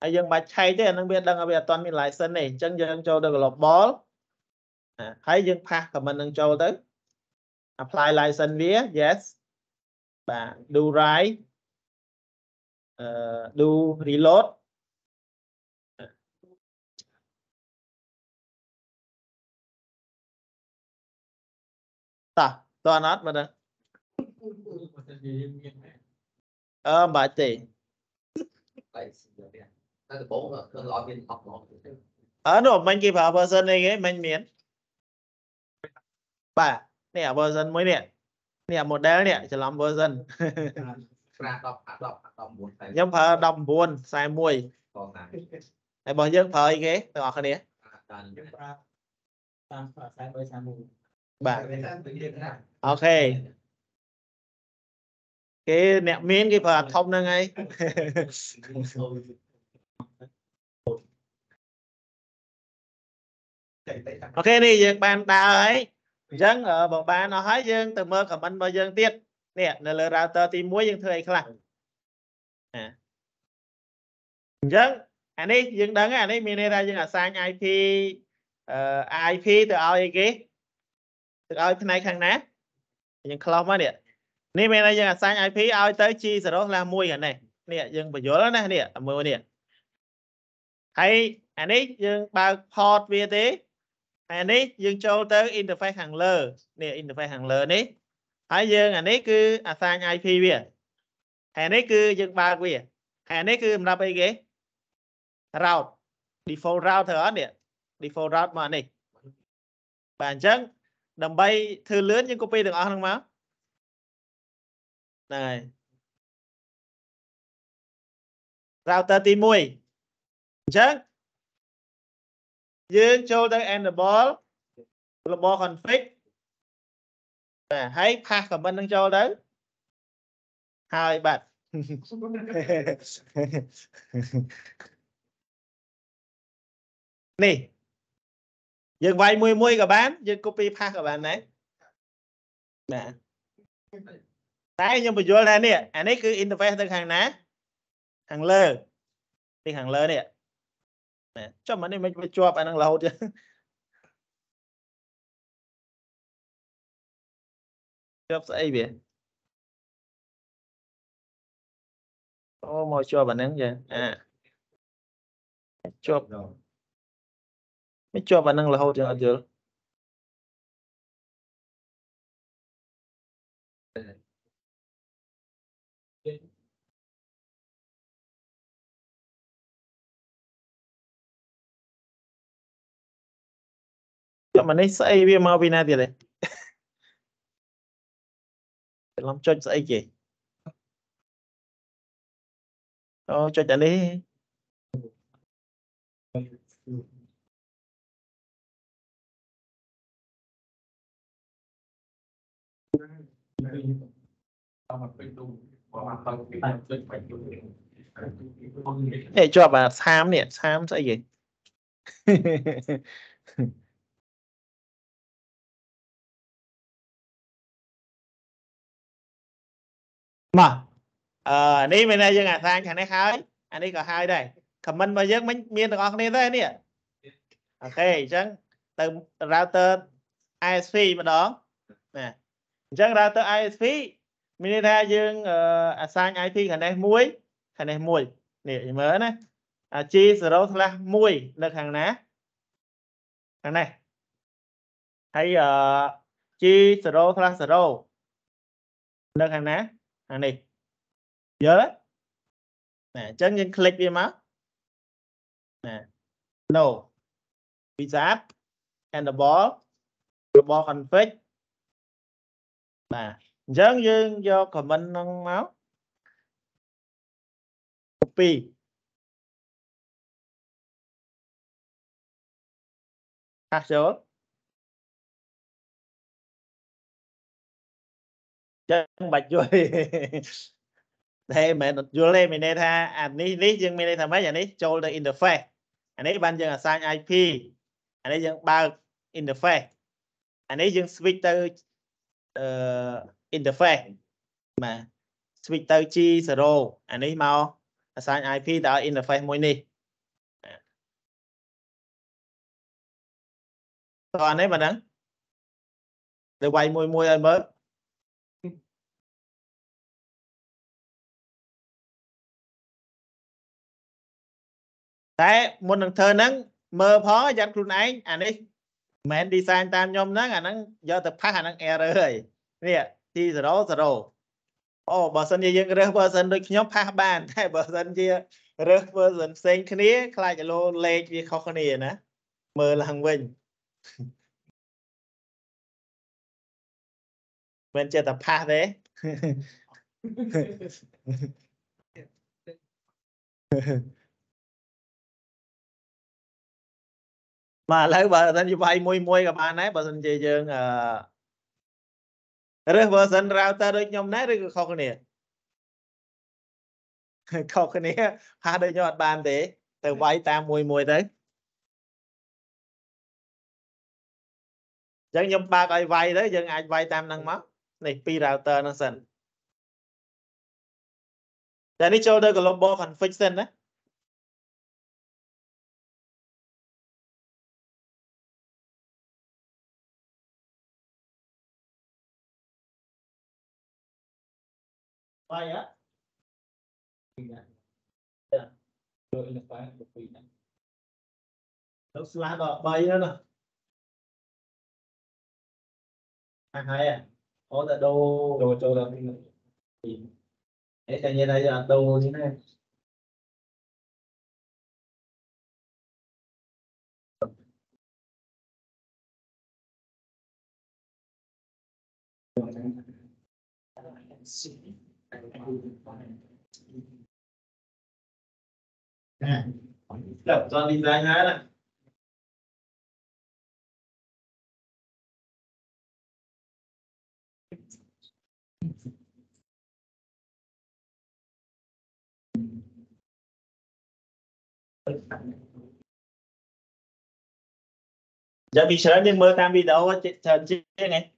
ហើយយើងបាច់ឆែកទេអានឹងវាដឹងថាវាអត់ទាន់មាន license ទេអញ្ចឹងយើងចូលទៅ global ហើយយើងផាស comment នឹងចូលទៅ apply license វា yes បាទ do write អឺ do reload តោះតើអត់មើលអឺបាច់ទេតែដំបូងគឺអត់មានអត់មកអើនោះមិញគេប្រើ version នេះគេមិញមានបាទនេះអា version មួយនេះនេះអា model នេះច្រឡំ version ប្រើ10 10 19ខ្ញុំប្រើ19 41 còn là ហើយរបស់យើងប្រើអីគេទាំងអស់គ្នា đàn តាមខ្សែ3 31 បាទ tự nhiên nè អូខេគេអ្នកមានគេប្រើអាធំហ្នឹងហើយអូខេនេះយើងបានដើរហើយអញ្ចឹងអឺបើបានអស់ហើយយើងទៅមើល comment របស់យើងទៀតនេះនៅលើ router ទី1យើងធ្វើអីខ្លះណាអញ្ចឹងអានេះយើងដឹងហើយអានេះមានន័យថាយើង assign IP អឺ IP ទៅឲ្យអីគេ ទៅឲ្យផ្នែកខាងណាយើងខ្លុំមកនេះនេះមានន័យយើង assign IP ឲ្យទៅ G0/1 ខាងនេះនេះយើងបញ្យល់ណានេះមើលនេះហើយអានេះយើងបើក port វាទេហើយនេះយើងចូលទៅ interface ខាងលើនេះ interface ខាងលើនេះហើយយើងអានេះគឺ assign IP វាហើយនេះគឺយើងបើកវាហើយអានេះគឺសម្រាប់អីគេ route default route ទៅអត់នេះ default route មកនេះបាទអញ្ចឹង ដើម្បីធ្វើលឿនយើង copy ទាំងអស់ហ្នឹងមកហ្នឹងហើយ router ទី1អញ្ចឹងយើងចូលទៅ enable global config បាទហើយ pass comment នឹងចូលទៅហើយបាទនេះ យើងវាយមួយមួយក៏បានយើង copy pass ក៏បានដែរបាទតែខ្ញុំបញ្យល់ថានេះអានេះគឺ interface ទៅខាងណាខាងលើនេះខាងលើនេះណាចុះមកនេះមិនវាជាប់អាហ្នឹងរហូតទេជាប់ស្អីវាអូមកជាប់អាហ្នឹងចាអាជាប់ មិនជាប់អាហ្នឹងរហូតចឹងអត់យល់ចាំអានេះស្អីវាមកពីណាទៀតទេច្រឡំចុចស្អីគេអូចុចអានេះហេជាប់អាឆាមនេះឆាមស្អីគេមកអឺនេះមានន័យយើងអាសាញខាងនេះហើយអានេះក៏ហើយដែរ comment របស់យើងមិនមានទាំងអស់គ្នាទេនេះអូខេអញ្ចឹងទៅ router ISP ម្ដងណា អញ្ចឹង router ISP មានន័យថាយើងអឺ assign IP ខាងនេះមួយខាងនេះមួយនេះមើលណាអា G0/1 នៅខាងណាខាងនេះហើយអឺ G0/0 នៅខាងណាខាងនេះយល់ទេណាអញ្ចឹងយើងคลิกវាមកណា no wizard enable global config បាទអញ្ចឹងយើងយក comment ហ្នឹងមក copy ហាស់ចូលចឹងបាច់យល់ទេតែមិនមែនយល់ទេមានន័យថាអានេះនេះយើងមានន័យថាម៉េចអានេះចូលទៅ interface អានេះបានយើង assign IP អានេះយើងបើក interface អានេះយើង switch ទៅ អឺ interface បាទ switch ទៅ G0 អានេះមក assign IP ទៅឲ្យ interface មួយនេះតោះអានេះបាទហ្នឹងទៅវាយមួយមួយឲ្យមើលតែមុននឹងធ្វើហ្នឹងមើលផងយ៉ាត់ខ្លួនឯងអានេះ មិនមែន design តាមខ្ញុំហ្នឹងអាហ្នឹងយកទៅផាសអាហ្នឹង error ហើយនេះ T0 0អូបើសិនជាយើងរើស version ដូចខ្ញុំផាសបាន តែបើសិនជារើស version ផ្សេងគ្នាខ្លាចលោលេខវាខុសគ្នាណាមើលឡើងវិញមិនចេះតែផាសទេ បាទឥឡូវបើសិនជាវាយមួយមួយក៏បានដែរបើសិនជាយើងអឺរើស version router ដូចខ្ញុំដែរឬក៏ខុសគ្នាខុសគ្នាហាដូចខ្ញុំអត់បានទេ ទៅវាយតាមមួយមួយទៅអញ្ចឹងខ្ញុំបើកឲ្យវាយទៅយើងអាចវាយតាមហ្នឹងមកនេះពី router ហ្នឹងសិនតែនេះចូលទៅ global config សិនណា វាយហ៎ Rồi là phải một vị này. ទៅស្លាដល់3ហ្នឹងណាអាហើយអូតែដូ Rồi cho ra cái này. អេតែញ៉ៃ đây là ដូនេះ Dạ, đập do đi ra hát ạ. giờ bị sợ nhưng mơ cam video trên chị này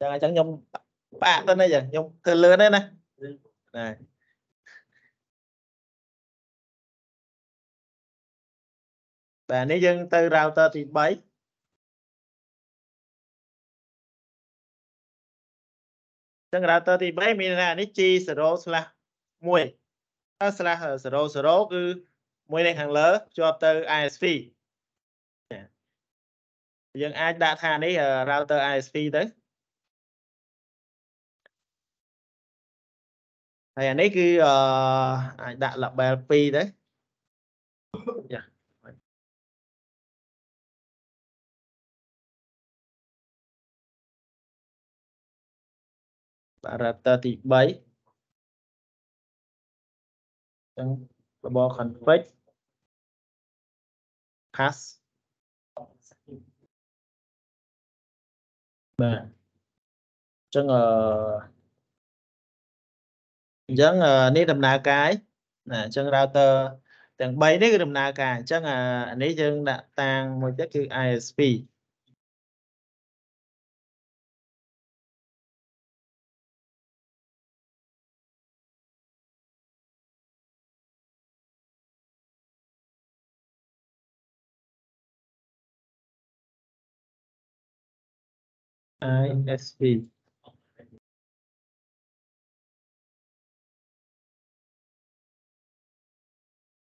dạ, chẳng nhung chờ chị này. Dạ chẳng nhung bạn tên này giờ nhung từ lừa đấy nè. Này. Và nếu dân từ router thì bấy. Chân router thì bấy mình là ní chi zero slash mùi. Nó slash zero zero cứ mùi này hàng lớn cho từ ISP. Dạ. Dân ai đã thà ní ờ, router ISP tới. Thì anh ấy cứ uh, đã là BLP đấy. Dạ. Parameter ទី3ចឹងរបប config pass បាទចឹងអឺ អញ្ចឹងអឺនេះដំណើរការណាអញ្ចឹង router ទាំង3នេះគឺដំណើរការអញ្ចឹងអានេះយើងដាក់តាំងមួយទៀតគឺ ISP ISP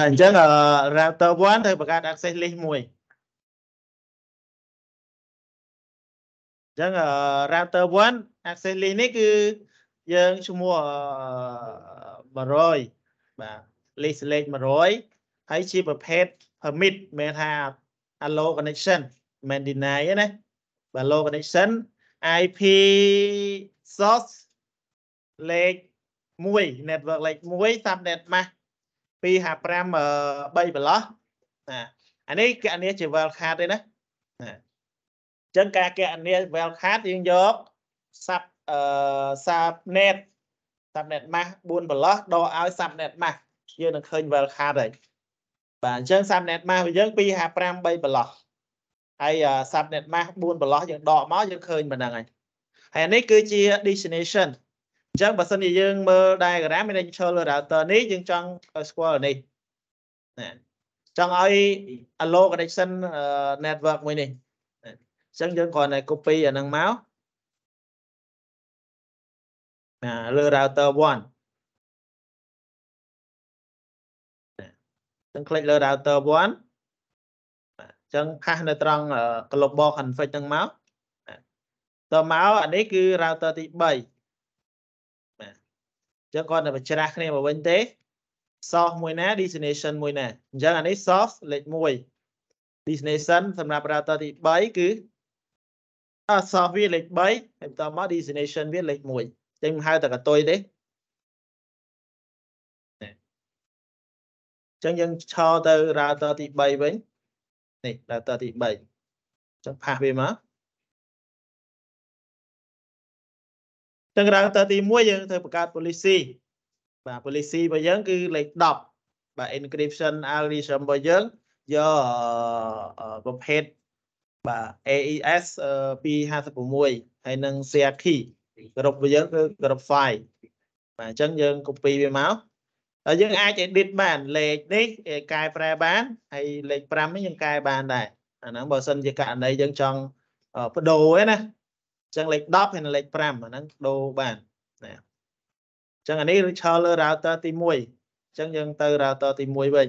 អញ្ចឹងអឺ router 1ត្រូវបង្កើត access list មួយអញ្ចឹងអឺ router 1 access list នេះគឺយើងឈ្មោះអឺ100បាទ list លេខ100ហើយជាប្រភេទ permit មានថា allow connection មិន deny ទេណាបាទ allow connection IP source លេខ1 network លេខ1 subnet mask 255 3ប្រឡោះណាអានេះគណនាជា well card ទេណាណាអញ្ចឹងការគណនា well card យើងយក sub អឺ subnet subnet mask 4ប្រឡោះដកឲ្យ subnet mask យើងនឹងឃើញ well card ហើយបាទអញ្ចឹង subnet mask របស់យើង255 3ប្រឡោះហើយ subnet mask 4ប្រឡោះយើងដកមកយើងឃើញប៉ុណ្ណឹងហើយហើយនេះគឺជា destination អញ្ចឹងបើសិនជាយើងមើល diagram មានន័យឈល router នេះយើងចង់ឲ្យស្គាល់នេះណាចង់ឲ្យ allow connection network មួយនេះអញ្ចឹងយើងគ្រាន់តែ copy អាហ្នឹងមកណាលើ router 1ចឹង click លើ router 1ចឹងផាសនៅត្រង់អឺ global config ហ្នឹងមកណាតមកអានេះគឺ router ទី3បាទ ចឹងគាត់តែបញ្ច្រាស់គ្នាមកវិញទេ source មួយណា destination មួយណាអញ្ចឹងអានេះ source លេខ1 destination សម្រាប់ router ទី3គឺអ source វាលេខ3ហើយបន្តមក destination វាលេខ1ចឹងហៅតែកតុយទេចឹងយើងឆោទៅ router ទី3វិញនេះ router ទី3ចឹងផាសវាមក ចឹង router ទី1យើងត្រូវបង្កើត policy បាទ policy របស់យើងគឺលេខ10បាទ encryption algorithm របស់យើងយកប្រភេទបាទ AES 256ហើយនឹង share key ក្រុមរបស់យើងគឺក្រុម file បាទអញ្ចឹងយើង copy វាមកហើយយើងអាច edit បានលេខនេះកែប្រែបានហើយលេខ5នេះយើងកែបានដែរអាហ្នឹងបើសិនជាករណីយើងចង់បដូរឯណាអញ្ចឹងលេខ10ហើយនិងលេខ5អាហ្នឹងបដូរបានណាអញ្ចឹងអានេះ Richard លើ router ទី1អញ្ចឹងយើងទៅ router ទី1វិញ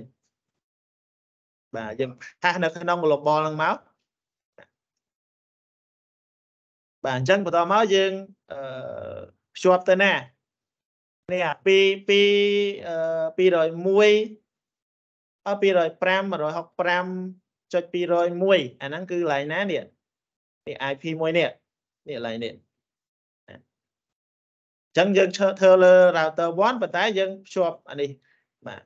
បាទយើងហាស់នៅក្នុង global ហ្នឹងមកបាទអញ្ចឹងបន្តមកយើងអឺភ្ជាប់ទៅណានេះអា2 2 201អ205 165ចុច201អាហ្នឹងគឺកន្លែងណានេះនេះ IP មួយនេះ នេះកន្លែងនេះអញ្ចឹងយើងធ្វើលើ router 1ប៉ុន្តែយើងភ្ជាប់អានេះបាទ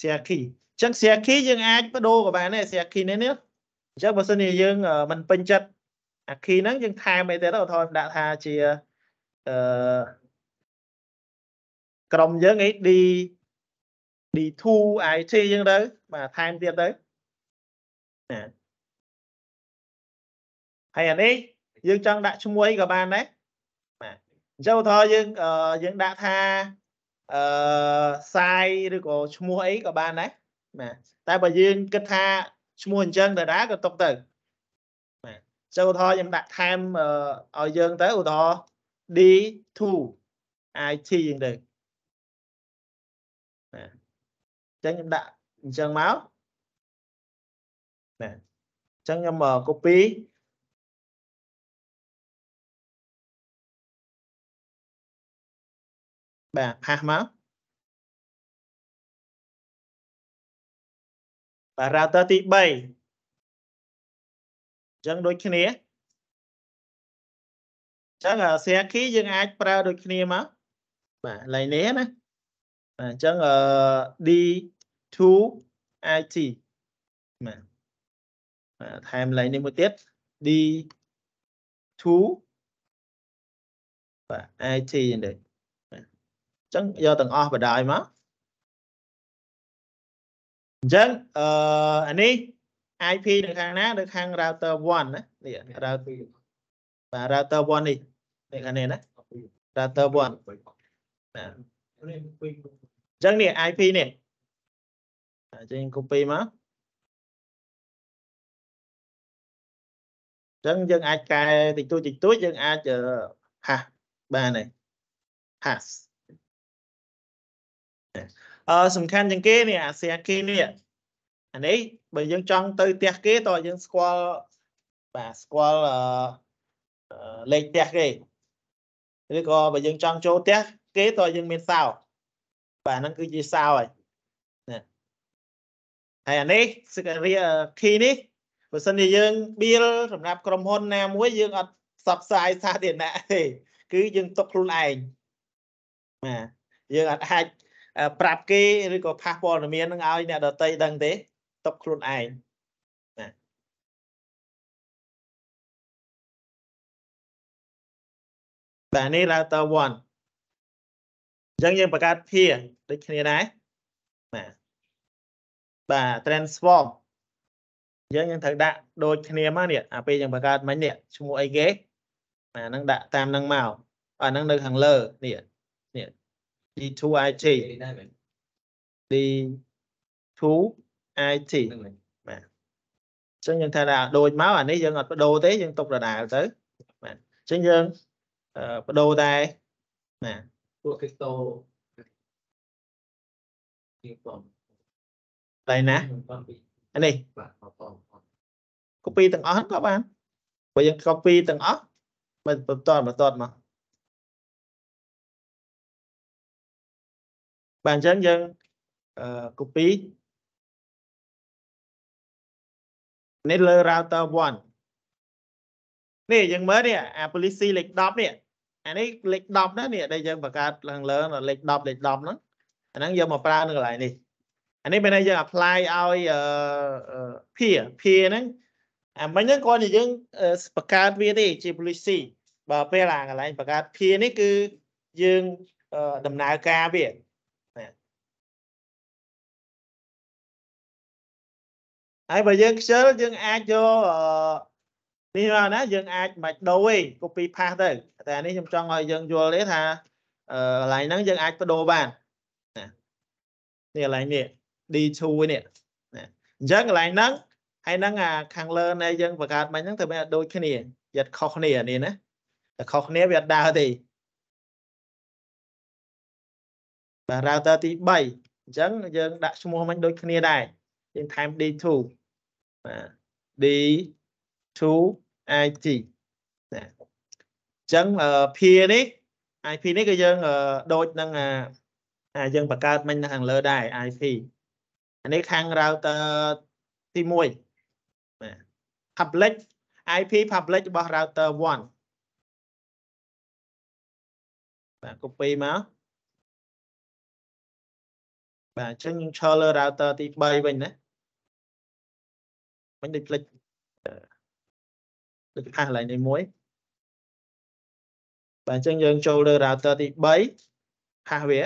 share key អញ្ចឹង share key យើងអាចបដូរក៏បានដែរ share key នេះនេះអញ្ចឹងបើសិនជាយើងមិនពេញចិត្តអា key ហ្នឹងយើងថែមអីទៅឧទាហរណ៍ដាក់ថាជាអឺក្រុមយើងអី D D2 IT ចឹងទៅបាទថែមទៀតទៅណា ហើយអានេះយើងចង់ដាក់ឈ្មោះអីក៏បានដែរបាទអញ្ចឹងឧទាហរណ៍យើងយើងដាក់ថាអឺសាយឬក៏ឈ្មោះអីក៏បានដែរបាទតែបើយើងគិតថាឈ្មោះអញ្ចឹងដដែលក៏ຕົកទៅបាទចូលឧទាហរណ៍ខ្ញុំដាក់ថែមឲ្យយើងទៅឧទាហរណ៍ D2 IT អញ្ចឹងទៅណាអញ្ចឹងខ្ញុំដាក់អញ្ចឹងមកណាអញ្ចឹងខ្ញុំ copy បាទផាសមកបាទ router ទី3អញ្ចឹងដូចគ្នាអញ្ចឹង share key យើងអាចប្រើដូចគ្នាមកបាទឡើយនេះណាអញ្ចឹង D2 IT បាទថែមឡើងនេះមួយទៀត D2 បាទ IT អញ្ចឹងអញ្ចឹងយកទាំងអស់បដាយមកអញ្ចឹងអឺអានេះ IP នៅខាងណានៅខាង router 1ណានេះ router បាទ router 1នេះនៅខាងនេះណា router 1ណាចឹងនេះ IP នេះអញ្ចឹង copy មកចឹងយើងអាចកែតិចតួចតិចតួចយើងអាចហាស់បានហើយហា ស់អឺសំខាន់ជាងគេនេះអាសៀគេនេះអានេះបើយើងចង់ទៅផ្ទះគេតើយើងស្គាល់បាទស្គាល់អឺលេខផ្ទះគេឬក៏បើយើងចង់ចូលផ្ទះគេតើយើងមានសោបាទហ្នឹងគឺជាសោហើយណាហើយអានេះសករី key នេះបើសិនជាយើង build សម្រាប់ក្រុមហ៊ុនណាមួយយើងអត់ផ្សព្វផ្សាយសាធារណៈទេគឺយើងទុកខ្លួនឯងបាទយើងអត់អាច ប្រាប់គេឬក៏ផាសព័ត៌មាននឹងឲ្យអ្នកដតីដឹងទេទុកខ្លួនឯងណាបាទនេះ router 1អញ្ចឹងយើងបង្កើតភាដូចគ្នាដែរបាទបាទ transform យើងយើងត្រូវដាក់ដូចគ្នាមកនេះអាពេលយើងបង្កើតមិញនេះឈ្មោះអីគេបាទហ្នឹងដាក់តាមហ្នឹងមកអាហ្នឹងនៅខាងលើនេះនេះ D2IT D2IT បាទអញ្ចឹងយើងថាថាដូចមកអានេះយើងអត់បដូរទេយើងຕົករដាលទៅបាទអញ្ចឹងយើងបដូរដែរណាពួក crypto តែណាអានេះបាទបង copy ទាំងអស់ក៏បានបើយើង copy ទាំងអស់មិនបន្តបន្តមក បាទអញ្ចឹងយើងអឺ copy នេះលើ router 1នេះយើងមើលនេះអា policy លេខ10នេះអានេះលេខ10ណានេះដែលយើងបង្កើតឡើងលើលេខ10លេខ10ហ្នឹងអាហ្នឹងយកមកប្រើនៅកន្លែងនេះអានេះមានន័យយើង apply ឲ្យអឺ peer peer ហ្នឹងអាមិញហ្នឹងគាត់និយាយយើងបង្កើតវាទេជា policy បើពេលអាកន្លែងបង្កើត peer នេះគឺយើងដំណើរការវា ហើយបើយើងខ្ជិលយើងអាចយកនេះមកណាយើងអាចមិនដូរទេ copy paste ទៅតែអានេះខ្ញុំចង់ឲ្យយើងយល់ទេថាកន្លែងហ្នឹងយើងអាចបដូរបានណានេះកន្លែងនេះ D2 នេះណាអញ្ចឹងកន្លែងហ្នឹងហើយហ្នឹងអាខាងលើនៃយើងបង្កើតមិញហ្នឹងទៅវាដូចគ្នាយ៉ាត់ខុសគ្នានេះណាតែខុសគ្នាវាអត់ដើរទេបាទ router ទី3អញ្ចឹងយើងដាក់ឈ្មោះមិញដូចគ្នាដែរយើងថែម D2 បាទ D2 IT ណាអញ្ចឹង P នេះ IP នេះគឺយើងដូចនឹងអាយើងបង្កើតមិញនៅខាងលើដែរ IP អានេះខាង router ទី1បាទ public IP public របស់ router 1បាទ copy មកបាទអញ្ចឹងយើងឈរលើ router ទី3វិញណា មិញដូចផ្លេចដូចផាសកន្លែងនេះមួយបាទអញ្ចឹងយើងចូលលើ router ទី3ផាសវា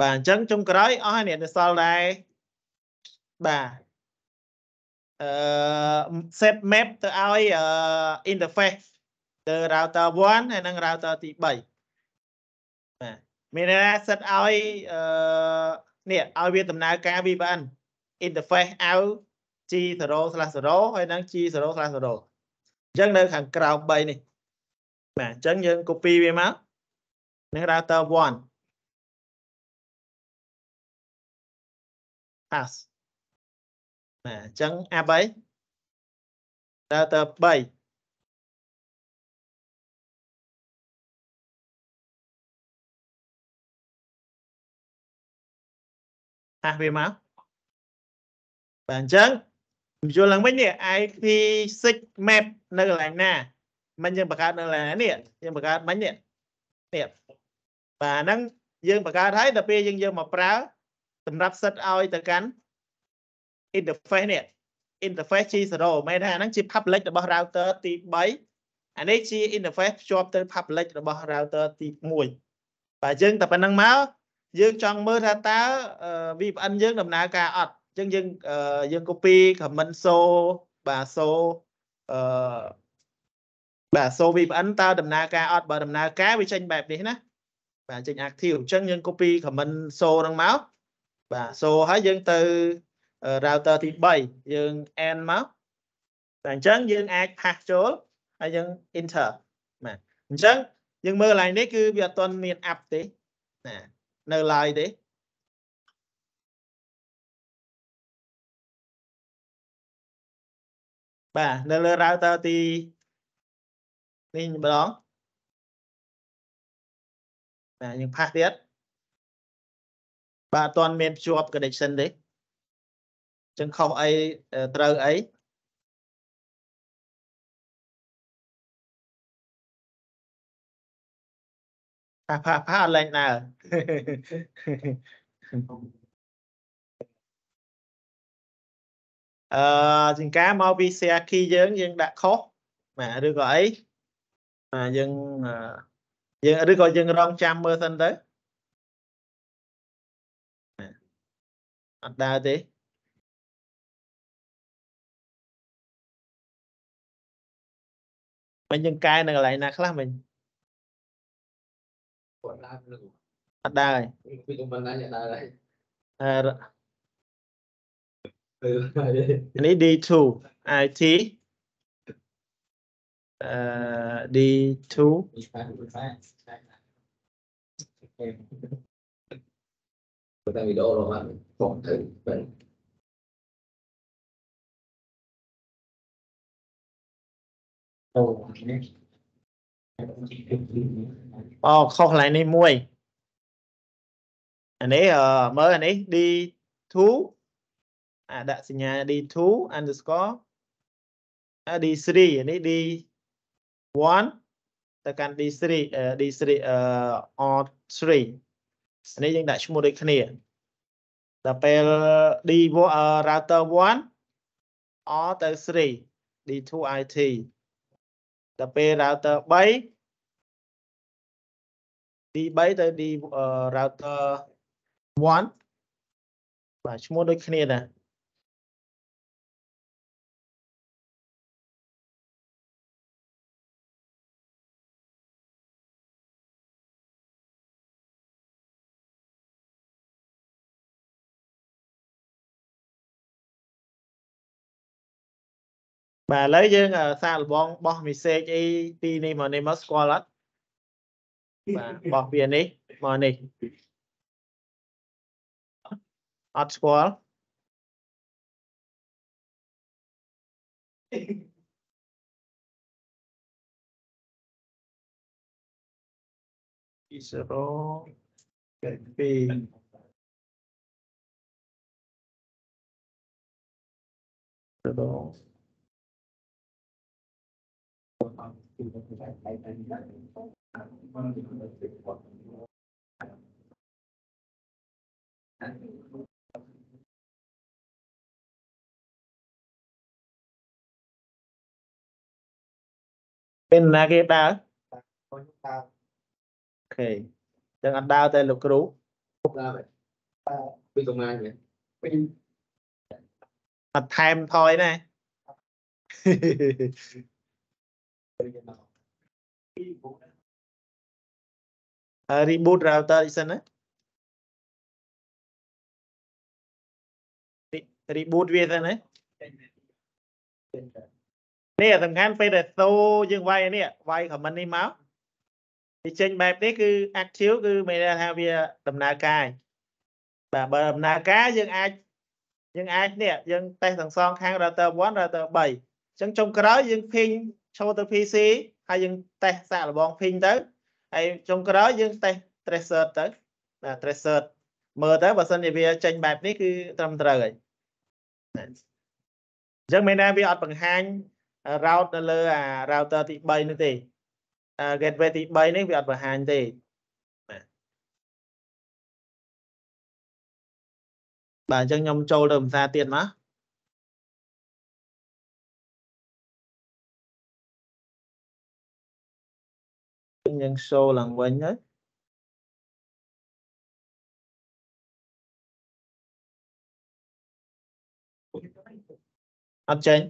បាទអញ្ចឹងចុងក្រោយអស់ហើយនេះនៅសល់ដែរបាទអឺ set map ទៅឲ្យ interface ទៅ router 1ហើយនិង router ទី3បាទ មានន័យថា set ឲ្យអឺនេះឲ្យវាដំណើរការ VPN interface out G0/0 ហើយនិង G0/0 អញ្ចឹងនៅខាងក្រោម3នេះបាទអញ្ចឹងយើង copy វាមកនឹង router 1 pass បាទអញ្ចឹង app អី router 3 ហាស់វាមកបាទអញ្ចឹងបញ្យល់ឡើងវិញនេះ IP6 map នៅកន្លែងណាមិញយើងបង្កើតនៅកន្លែងនេះយើងបង្កើតមិញនេះនេះបាទហ្នឹងយើងបង្កើតហើយដល់ពេលយើងយកមកប្រើសម្រាប់ set ឲ្យទៅកាន់ interface នេះ interface G0 មែនថាហ្នឹងជា public របស់ router ទី3អានេះជា interface ភ្ជាប់ទៅ public របស់ router ទី1បាទយើងតែប៉ុណ្្នឹងមក យើងចង់មើលថាតើ VPN យើងដំណើរការអត់អញ្ចឹងយើងយើង copy comment so បាទ so អឺបាទ so VPN តើដំណើរការអត់បើដំណើរការវាចេញបែបនេះណាបាទចេញ active អញ្ចឹងយើង copy comment so ហ្នឹងមកបាទ so ហើយយើងទៅ router ទី3យើង end មកតែអញ្ចឹងយើងអាចផាសចូលហើយយើង enter បាទអញ្ចឹងយើងមើលកន្លែងនេះគឺវាអត់ទាន់មាន app ទេណា នៅឡើយទេបាទនៅលើ router ទីនេះម្ដងបាទយើងផាសទៀតបាទអត់ទាន់មានភ្ជាប់ connection ទេចឹងខុសអីត្រូវអីផាផាផាអត់លែងដើរ អឺចង្ការមកពី share key យើងយើងដាក់ខុសបាទឬក៏អីបាទយើងយើងឬក៏យើងរងចាំមើលសិនទៅអត់ដើរទេមិញយើងកែនៅកន្លែងណាខ្លះមិញគាត់ដើរនឹង អត់ដែរពីកំប៉ុណ្ណាអ្នកដែរហើយនេះ D2 IT អឺ D2 តែវីដេអូរបស់បានបងទៅបាទអូខុសកន្លែងនេះមួយ អានេះអឺមើលអានេះ D2 អាដាក់សញ្ញា D2 underscore អា D3 អានេះ D1 ទៅកាន់ D3 អឺ D3 អឺ R3 អានេះយើងដាក់ឈ្មោះដូចគ្នាដល់ពេល D អឺ router 1 R ទៅ3 D2 IT ដល់ពេល router 3 D3 ទៅ D អឺ router 1បាទឈ្មោះដូចគ្នាដែរបាទឥឡូវយើងអឺសាកល្បងបោះ message អីពីនេះមកនេះមកស្គាល់អត់បាទបោះពីនេះមកនេះ អត់ស្គាល់ពី0ពី ពេលណាគេដើរខ្ញុំដើរអូខេចឹងអត់ដើរតែលោកគ្រូដើរពីកំណាញ់វិញអត់ថែមថយណាអឺ reboot router អីសិនណា reboot វាសិនណា នេះសំខាន់ពេលដែលសូយើងវាយនេះវាយ comment នេះមកវាចេញបែបនេះគឺ active គឺមានន័យថាវាដំណើរការហើយបាទបើដំណើរការយើងអាចយើងអាចនេះយើងតេស្តទាំងសងខាង router 1 router 3អញ្ចឹងចុងក្រោយយើង ping ចូលទៅ PC ហើយយើងតេស្តសាកល្បង ping ទៅហើយចុងក្រោយយើងតេស្ត tracer ទៅបាទ tracer មើលទៅបើសិនជាវាចេញបែបនេះគឺត្រឹមត្រូវហើយណាអញ្ចឹងមានថាវាអត់បង្ហាញ route នៅលើអា router ទី3នេះទេអា gateway ទី3នេះវាអត់បង្ហាញទេបាទបាទអញ្ចឹងខ្ញុំចូលទៅភាសាទៀតមកយើង show ឡើងវិញហើយអត់ចេញ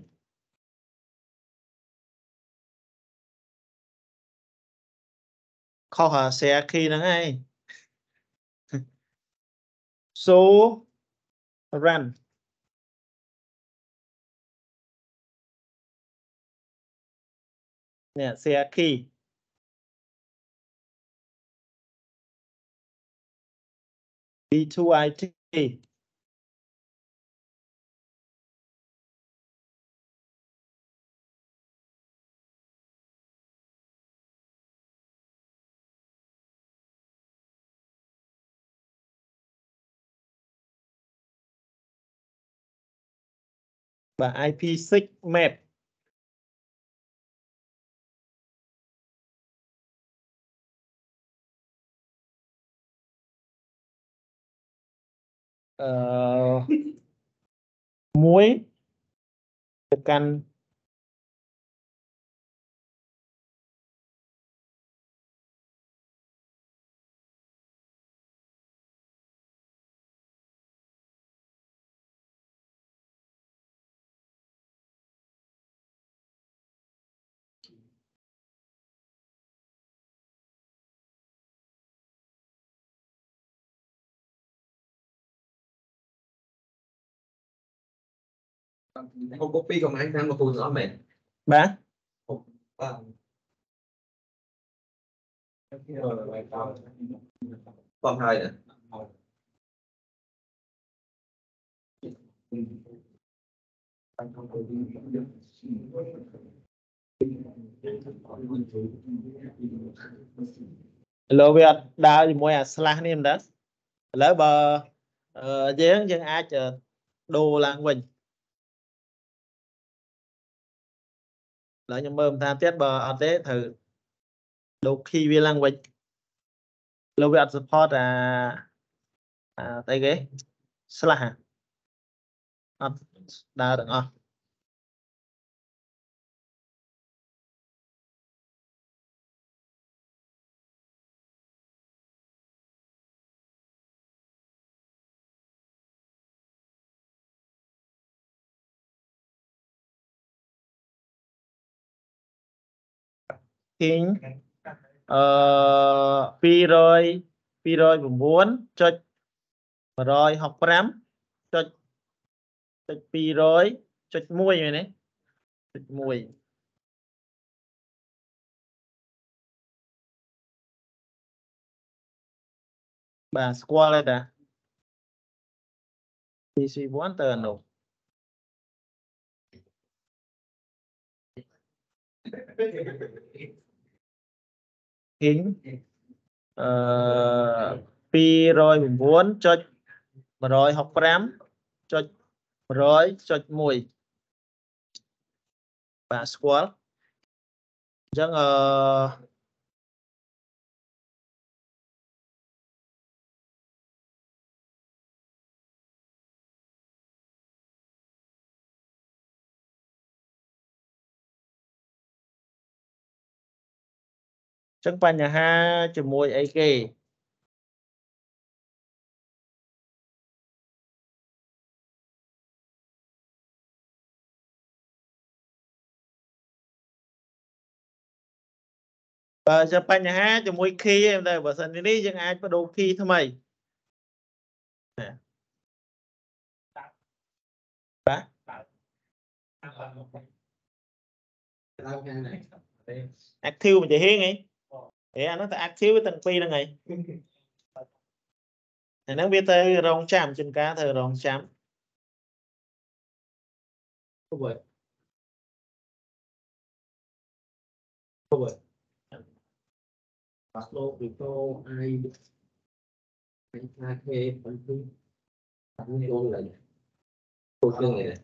kho hả xe khi nó ngay <laughs> số run nè xe khi. B2IT và IP6 map. Uh, <laughs> muối. Can IT បាទ IP6 map អឺមួយទៅកាន់ Không copy công an sang mà phù rõ mẹ បាទว่า con hai nè ឥឡូវវាអត់ដើរជាមួយអា slash នេះមិនដឹងឥឡូវបើអឺយើងយើងអាចដូរឡើងវិញ ឡូវខ្ញុំមើលបន្តទៀតបើអត់ទេត្រូវដូរ key វាឡើងវិញឥឡូវវាអត់ support អាអាស្អីគេ slash ហ่ะអត់ដើរទាំងអស់ ធីងអឺ200 209ចុច165ចុចចុច200ចុច1មែនទេចុច1បាទស្គាល់ទេតា PC1 ទៅអានោះ ហ៊ីងអឺ209ចុច165ចុច100ចុច1បាទស្គាល់អញ្ចឹងអឺ ចឹងបញ្ហាជាមួយអីគេបើជាបញ្ហាជាមួយ key ឯងទៅបើសិននេះយើងអាចបដូរ key ថ្មីបាទ lao hai này active មិនចេះហៀងហីហេអា នោះទៅ active វាទាំងពីរហ្នឹងហីអាហ្នឹងវាទៅរងចាំជួនកាលទៅរងចាំ không vậy không vậy bắt lô bị tô ai anh tha thuê anh thu anh vô lại cô chương này này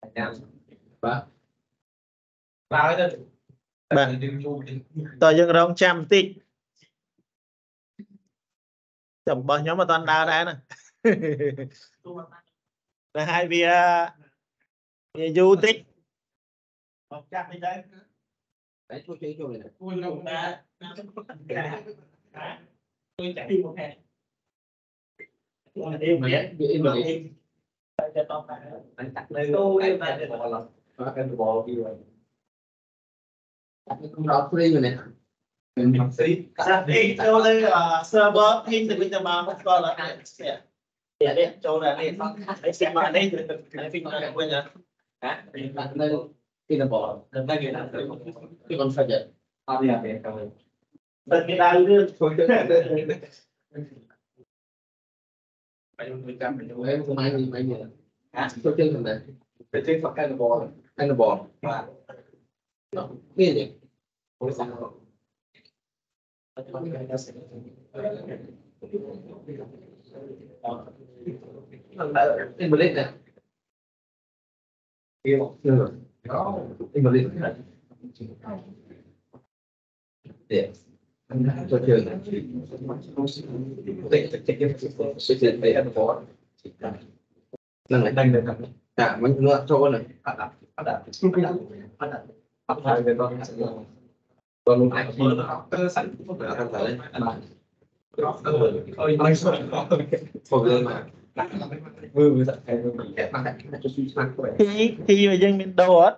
anh em ba ឡើងទៅ បាទតើយើងរងចាំបន្តិចចាំរបស់ខ្ញុំអត់ដើរដែរណាតែឲ្យវាវាយូរតិចអត់ចាក់តិចដែរតែជួយជួយជួយជួយលោកដែរជួយចាក់ពីមកហេតុអត់ទេមែនវាអីមកតែតោះតែចាក់លើអូយតែទៅបលអត់ទៅបលពីវិញ đi rồi tắt lên không rõ free rồi này មិនស្រីសាក់ទីចូលលើ server ធីងទៅវិញទៅមកស្គាល់អត់នេះនេះចូលដល់នេះហើយសិមកនេះហើយពីមកវិញហ៎ tắt lên in là bò ដល់តែគេណាទៅ cái con phải vậy អត់យ៉ាងទេទៅតែគេដើររឿង thôi បាយមួយចាំទៅ em không ai gì mấy gì hả tôi chơi thằng này ទៅជិះផកកែបល anh là bò បាទ Đó, cái gì của xã hội English nè Chưa Có English nè Để Cho trường Để chắc chắn Sự diện đấy ăn có Năng lại đành được cả Cả mấy ngựa cho con này Phát đạt Phát đạt Phát đạt Phát đạt Phát đạt Phát đạt ដល់ còn một ảnh មើលទៅសាច់ពុទ្ធ là không phải lên អឺអើយឡើងសុទ្ធ không lên mà មើលវាសាច់តែមើល để mang lại cho suy sang các bạn ធីធីរបស់យើងមានដូរអត់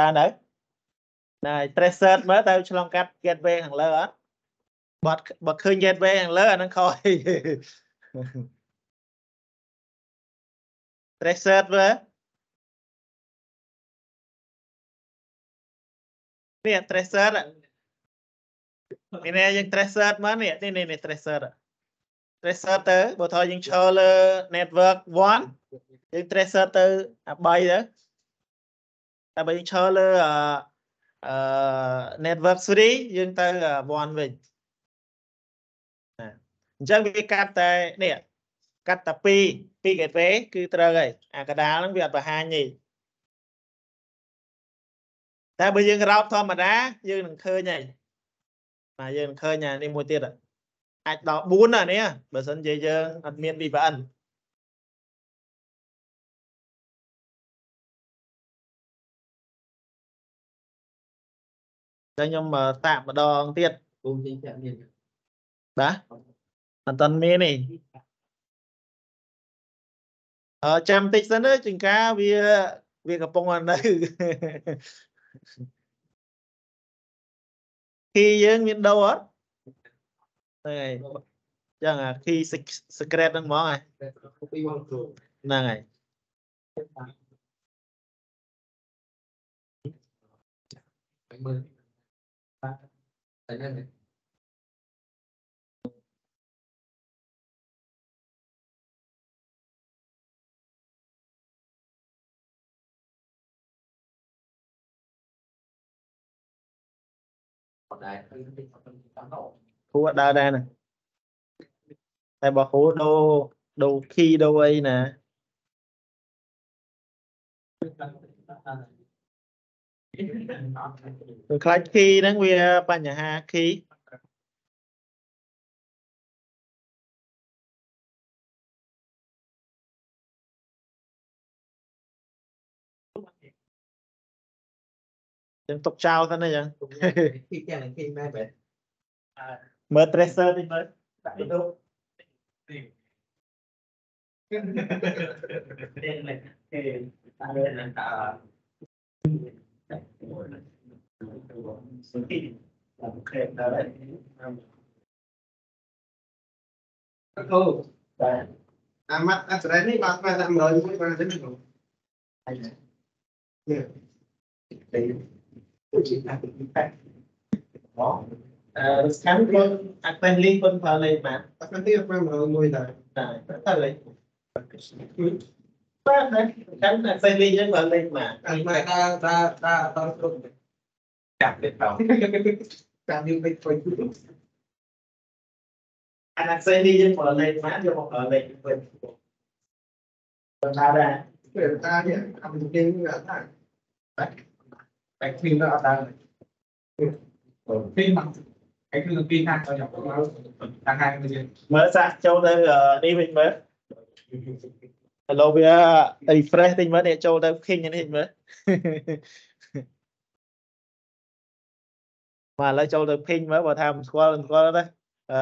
ដើរនៅណែ tracer មើលទៅឆ្លងកាត់ gateway ខាងលើអត់បើអត់បើឃើញ gateway ខាងលើអាហ្នឹងខុសអី tracer មើល នេះ tracer មានយើង tracer មកនេះនេះនេះ tracer tracer ទៅបើថយយើងឈរលើ network 1យើង tracer ទៅអា3ទៅតែបើយើងឈរលើអឺ network 3យើងទៅ1វិញអញ្ចឹងវាកាត់តែនេះកាត់តែ2 2 gateway គឺត្រូវហើយអាកដាលហ្នឹងវាអត់បង្ហាញទេ តែបើយើងរោបធម្មតាយើងនឹងឃើញហើយបាទយើងនឹងឃើញអានេះមួយទៀតអាចដល់4ណានេះបើសិនជាយើងអត់មាន VPN ចឹងខ្ញុំតាក់ម្ដងទៀតគូចេញចាក់មានបាទអត់តាន់មានទេអឺចាំតិចសិនណាចង្ការវាវាកំពុងនៅ key យើងមានដូរអត់ហ្នឹងហើយចឹងអា key secret ហ្នឹងហ្មងហើយពីមកគ្រូហ្នឹងហើយไปមើលតែហ្នឹង គ្រូអត់ដើរដែរណាតែបើគ្រូដូរដូរ key ដូរអីណាគឺខ្លាច key ហ្នឹងវាបញ្ហា key ចឹងទុកចោលទៅណាចឹង cũng khi cái này khi mai về មើល tracer តិចមើលដាក់វីដេអូ cô à mắt à cái này bạn phải làm rồi mới bạn đến được អឺស្កាន់ខ្លួនអាក់ពេនលីងខ្លួនប្រើលេខបាន bạn phải tiếp vào rồi ngồi lại តែទៅលេខបាទណាកាន់អាក់ពេនលីងយើងប្រើលេខបាន à mà ta ta ta ta không chặt được đâu chặt như vậy thôi អាក់ពេនលីងយើងប្រើលេខបានយកមកប្រើលេខវិញបើថាដែរ người ta thì làm được cái là ta bạch phim nó ở đây phim mà cái thứ phim hai cho nhập vào tăng hai mươi nghìn មើលសាកចូលទៅនេះវិញមើលឥឡូវវា refresh តិចមើលនេះចូលទៅ king នេះមើលបាទឥឡូវចូលទៅ ping មើលបើថាមិនស្គាល់មិនស្គាល់ទេអឺ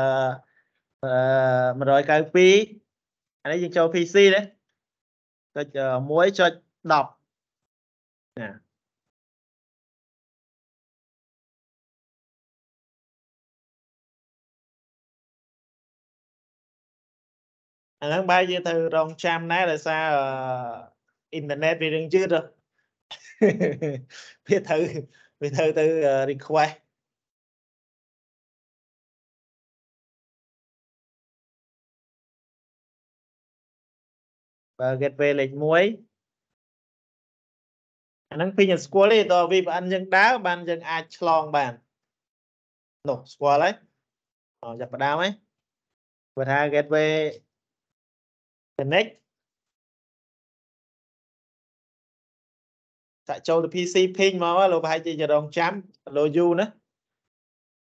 អឺ192អានេះយើងចូល PC ទេចុច1.10ណា អាហ្នឹងបែរជាទៅរងចាំដែរដោយសារអឺអ៊ីនធឺណិតវារឿងយឺតហ៎វាត្រូវវាត្រូវទៅ request បើ gateway លេខ1អាហ្នឹងពីញស្គាល់ទេតើ VPN យើងដើរបានយើងអាចឆ្លងបាននោះស្គាល់ហើយអចាប់ផ្ដើមហើយបើថា gateway connect តាក់ចូលទៅ PC ping មកលោកប្រហែលជាចរងចាំលោយូណា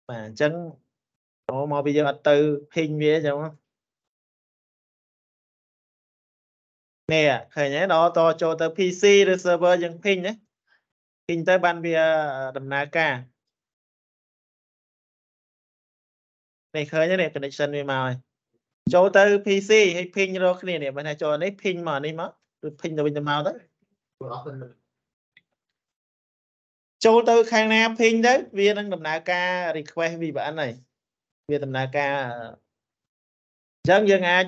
បាទអញ្ចឹងអូមកពីយើងអត់ទៅ ping វាអញ្ចឹងនេះឃើញទេដល់តចូលទៅ PC ឬ server យើង ping ណា ping ទៅបានវាដំណើរការនេះឃើញទេនេះ connection វាមកហើយ ចូលទៅ PC ហើយ ping រកគ្នានេះបើថាចូលនេះ ping មកនេះមកឬ ping ទៅវិញទៅមកទៅ của nó hơn ចូលទៅខាងណា ping ទៅវានឹងដំណើរការ request VPN ហើយវាដំណើរការអញ្ចឹងយើងអាច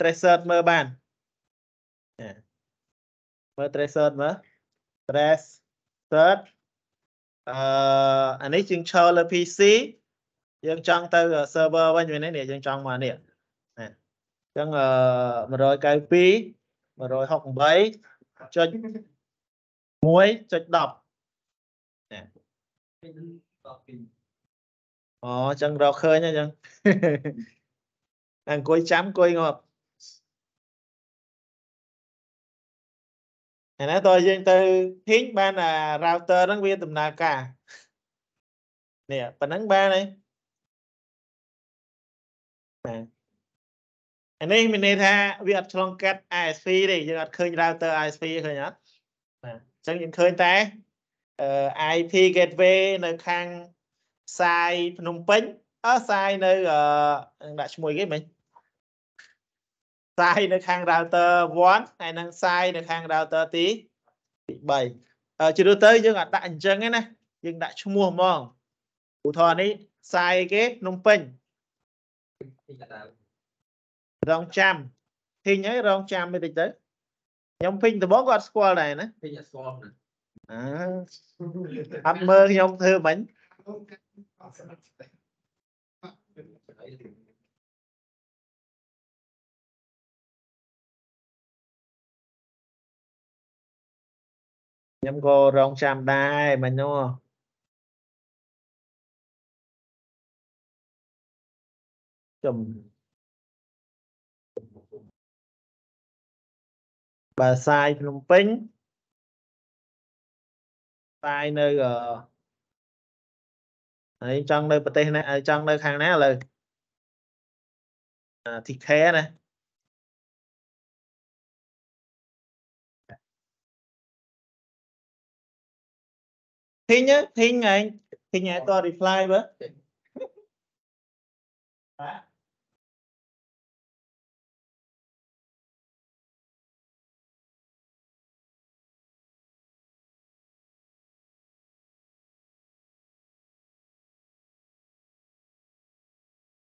tracer មើលបានមើល tracer មើល tracer អឺអានេះជាងឈរលើ PC យើងចង់ទៅ server វិញវិញនេះយើងចង់មកនេះណាអញ្ចឹងអឺ192 168ចុច1ចុច10តបពីអូអញ្ចឹងរកឃើញហើយអញ្ចឹងអង្គុយចាំអង្គុយងាប់ហើយណាតើយើងទៅធីងបានអា router ហ្នឹងវាដំណើរការនេះប៉ណ្ណឹងបានហើយបាទ អានេះមានន័យថាវាអត់ឆ្លងកាត់ ISP ទេយើងអត់ឃើញ router ISP ឃើញអត់បាទអញ្ចឹងយើងឃើញតែអឺ IP gateway នៅខាងផ្សាយភ្នំពេញអើផ្សាយនៅអឺដាក់ឈ្មោះគេមិញផ្សាយនៅខាង router 1ហើយនឹងផ្សាយនៅខាង router ទីទី3អឺជាទូទៅយើងអត់ដាក់អញ្ចឹងទេណាយើងដាក់ឈ្មោះហ្មងឧទាហរណ៍នេះផ្សាយគេភ្នំពេញទីកដាល រងចាំធីងហើយរងចាំមិនតិចទៅខ្ញុំពេញដំបងក៏អត់ស្គាល់ដែរណាទីអស្គាល់ណាអើអត់មើលខ្ញុំធ្វើមិញខ្ញុំក៏រងចាំដែរមិញនោះចំ បើផ្សាយភ្នំពេញផ្សាយនៅអឺហើយចង់នៅប្រទេសណាចង់នៅខាងណាឥឡូវអា TK ណាធីងធីងឯងធីងឯងត reply បើបាទ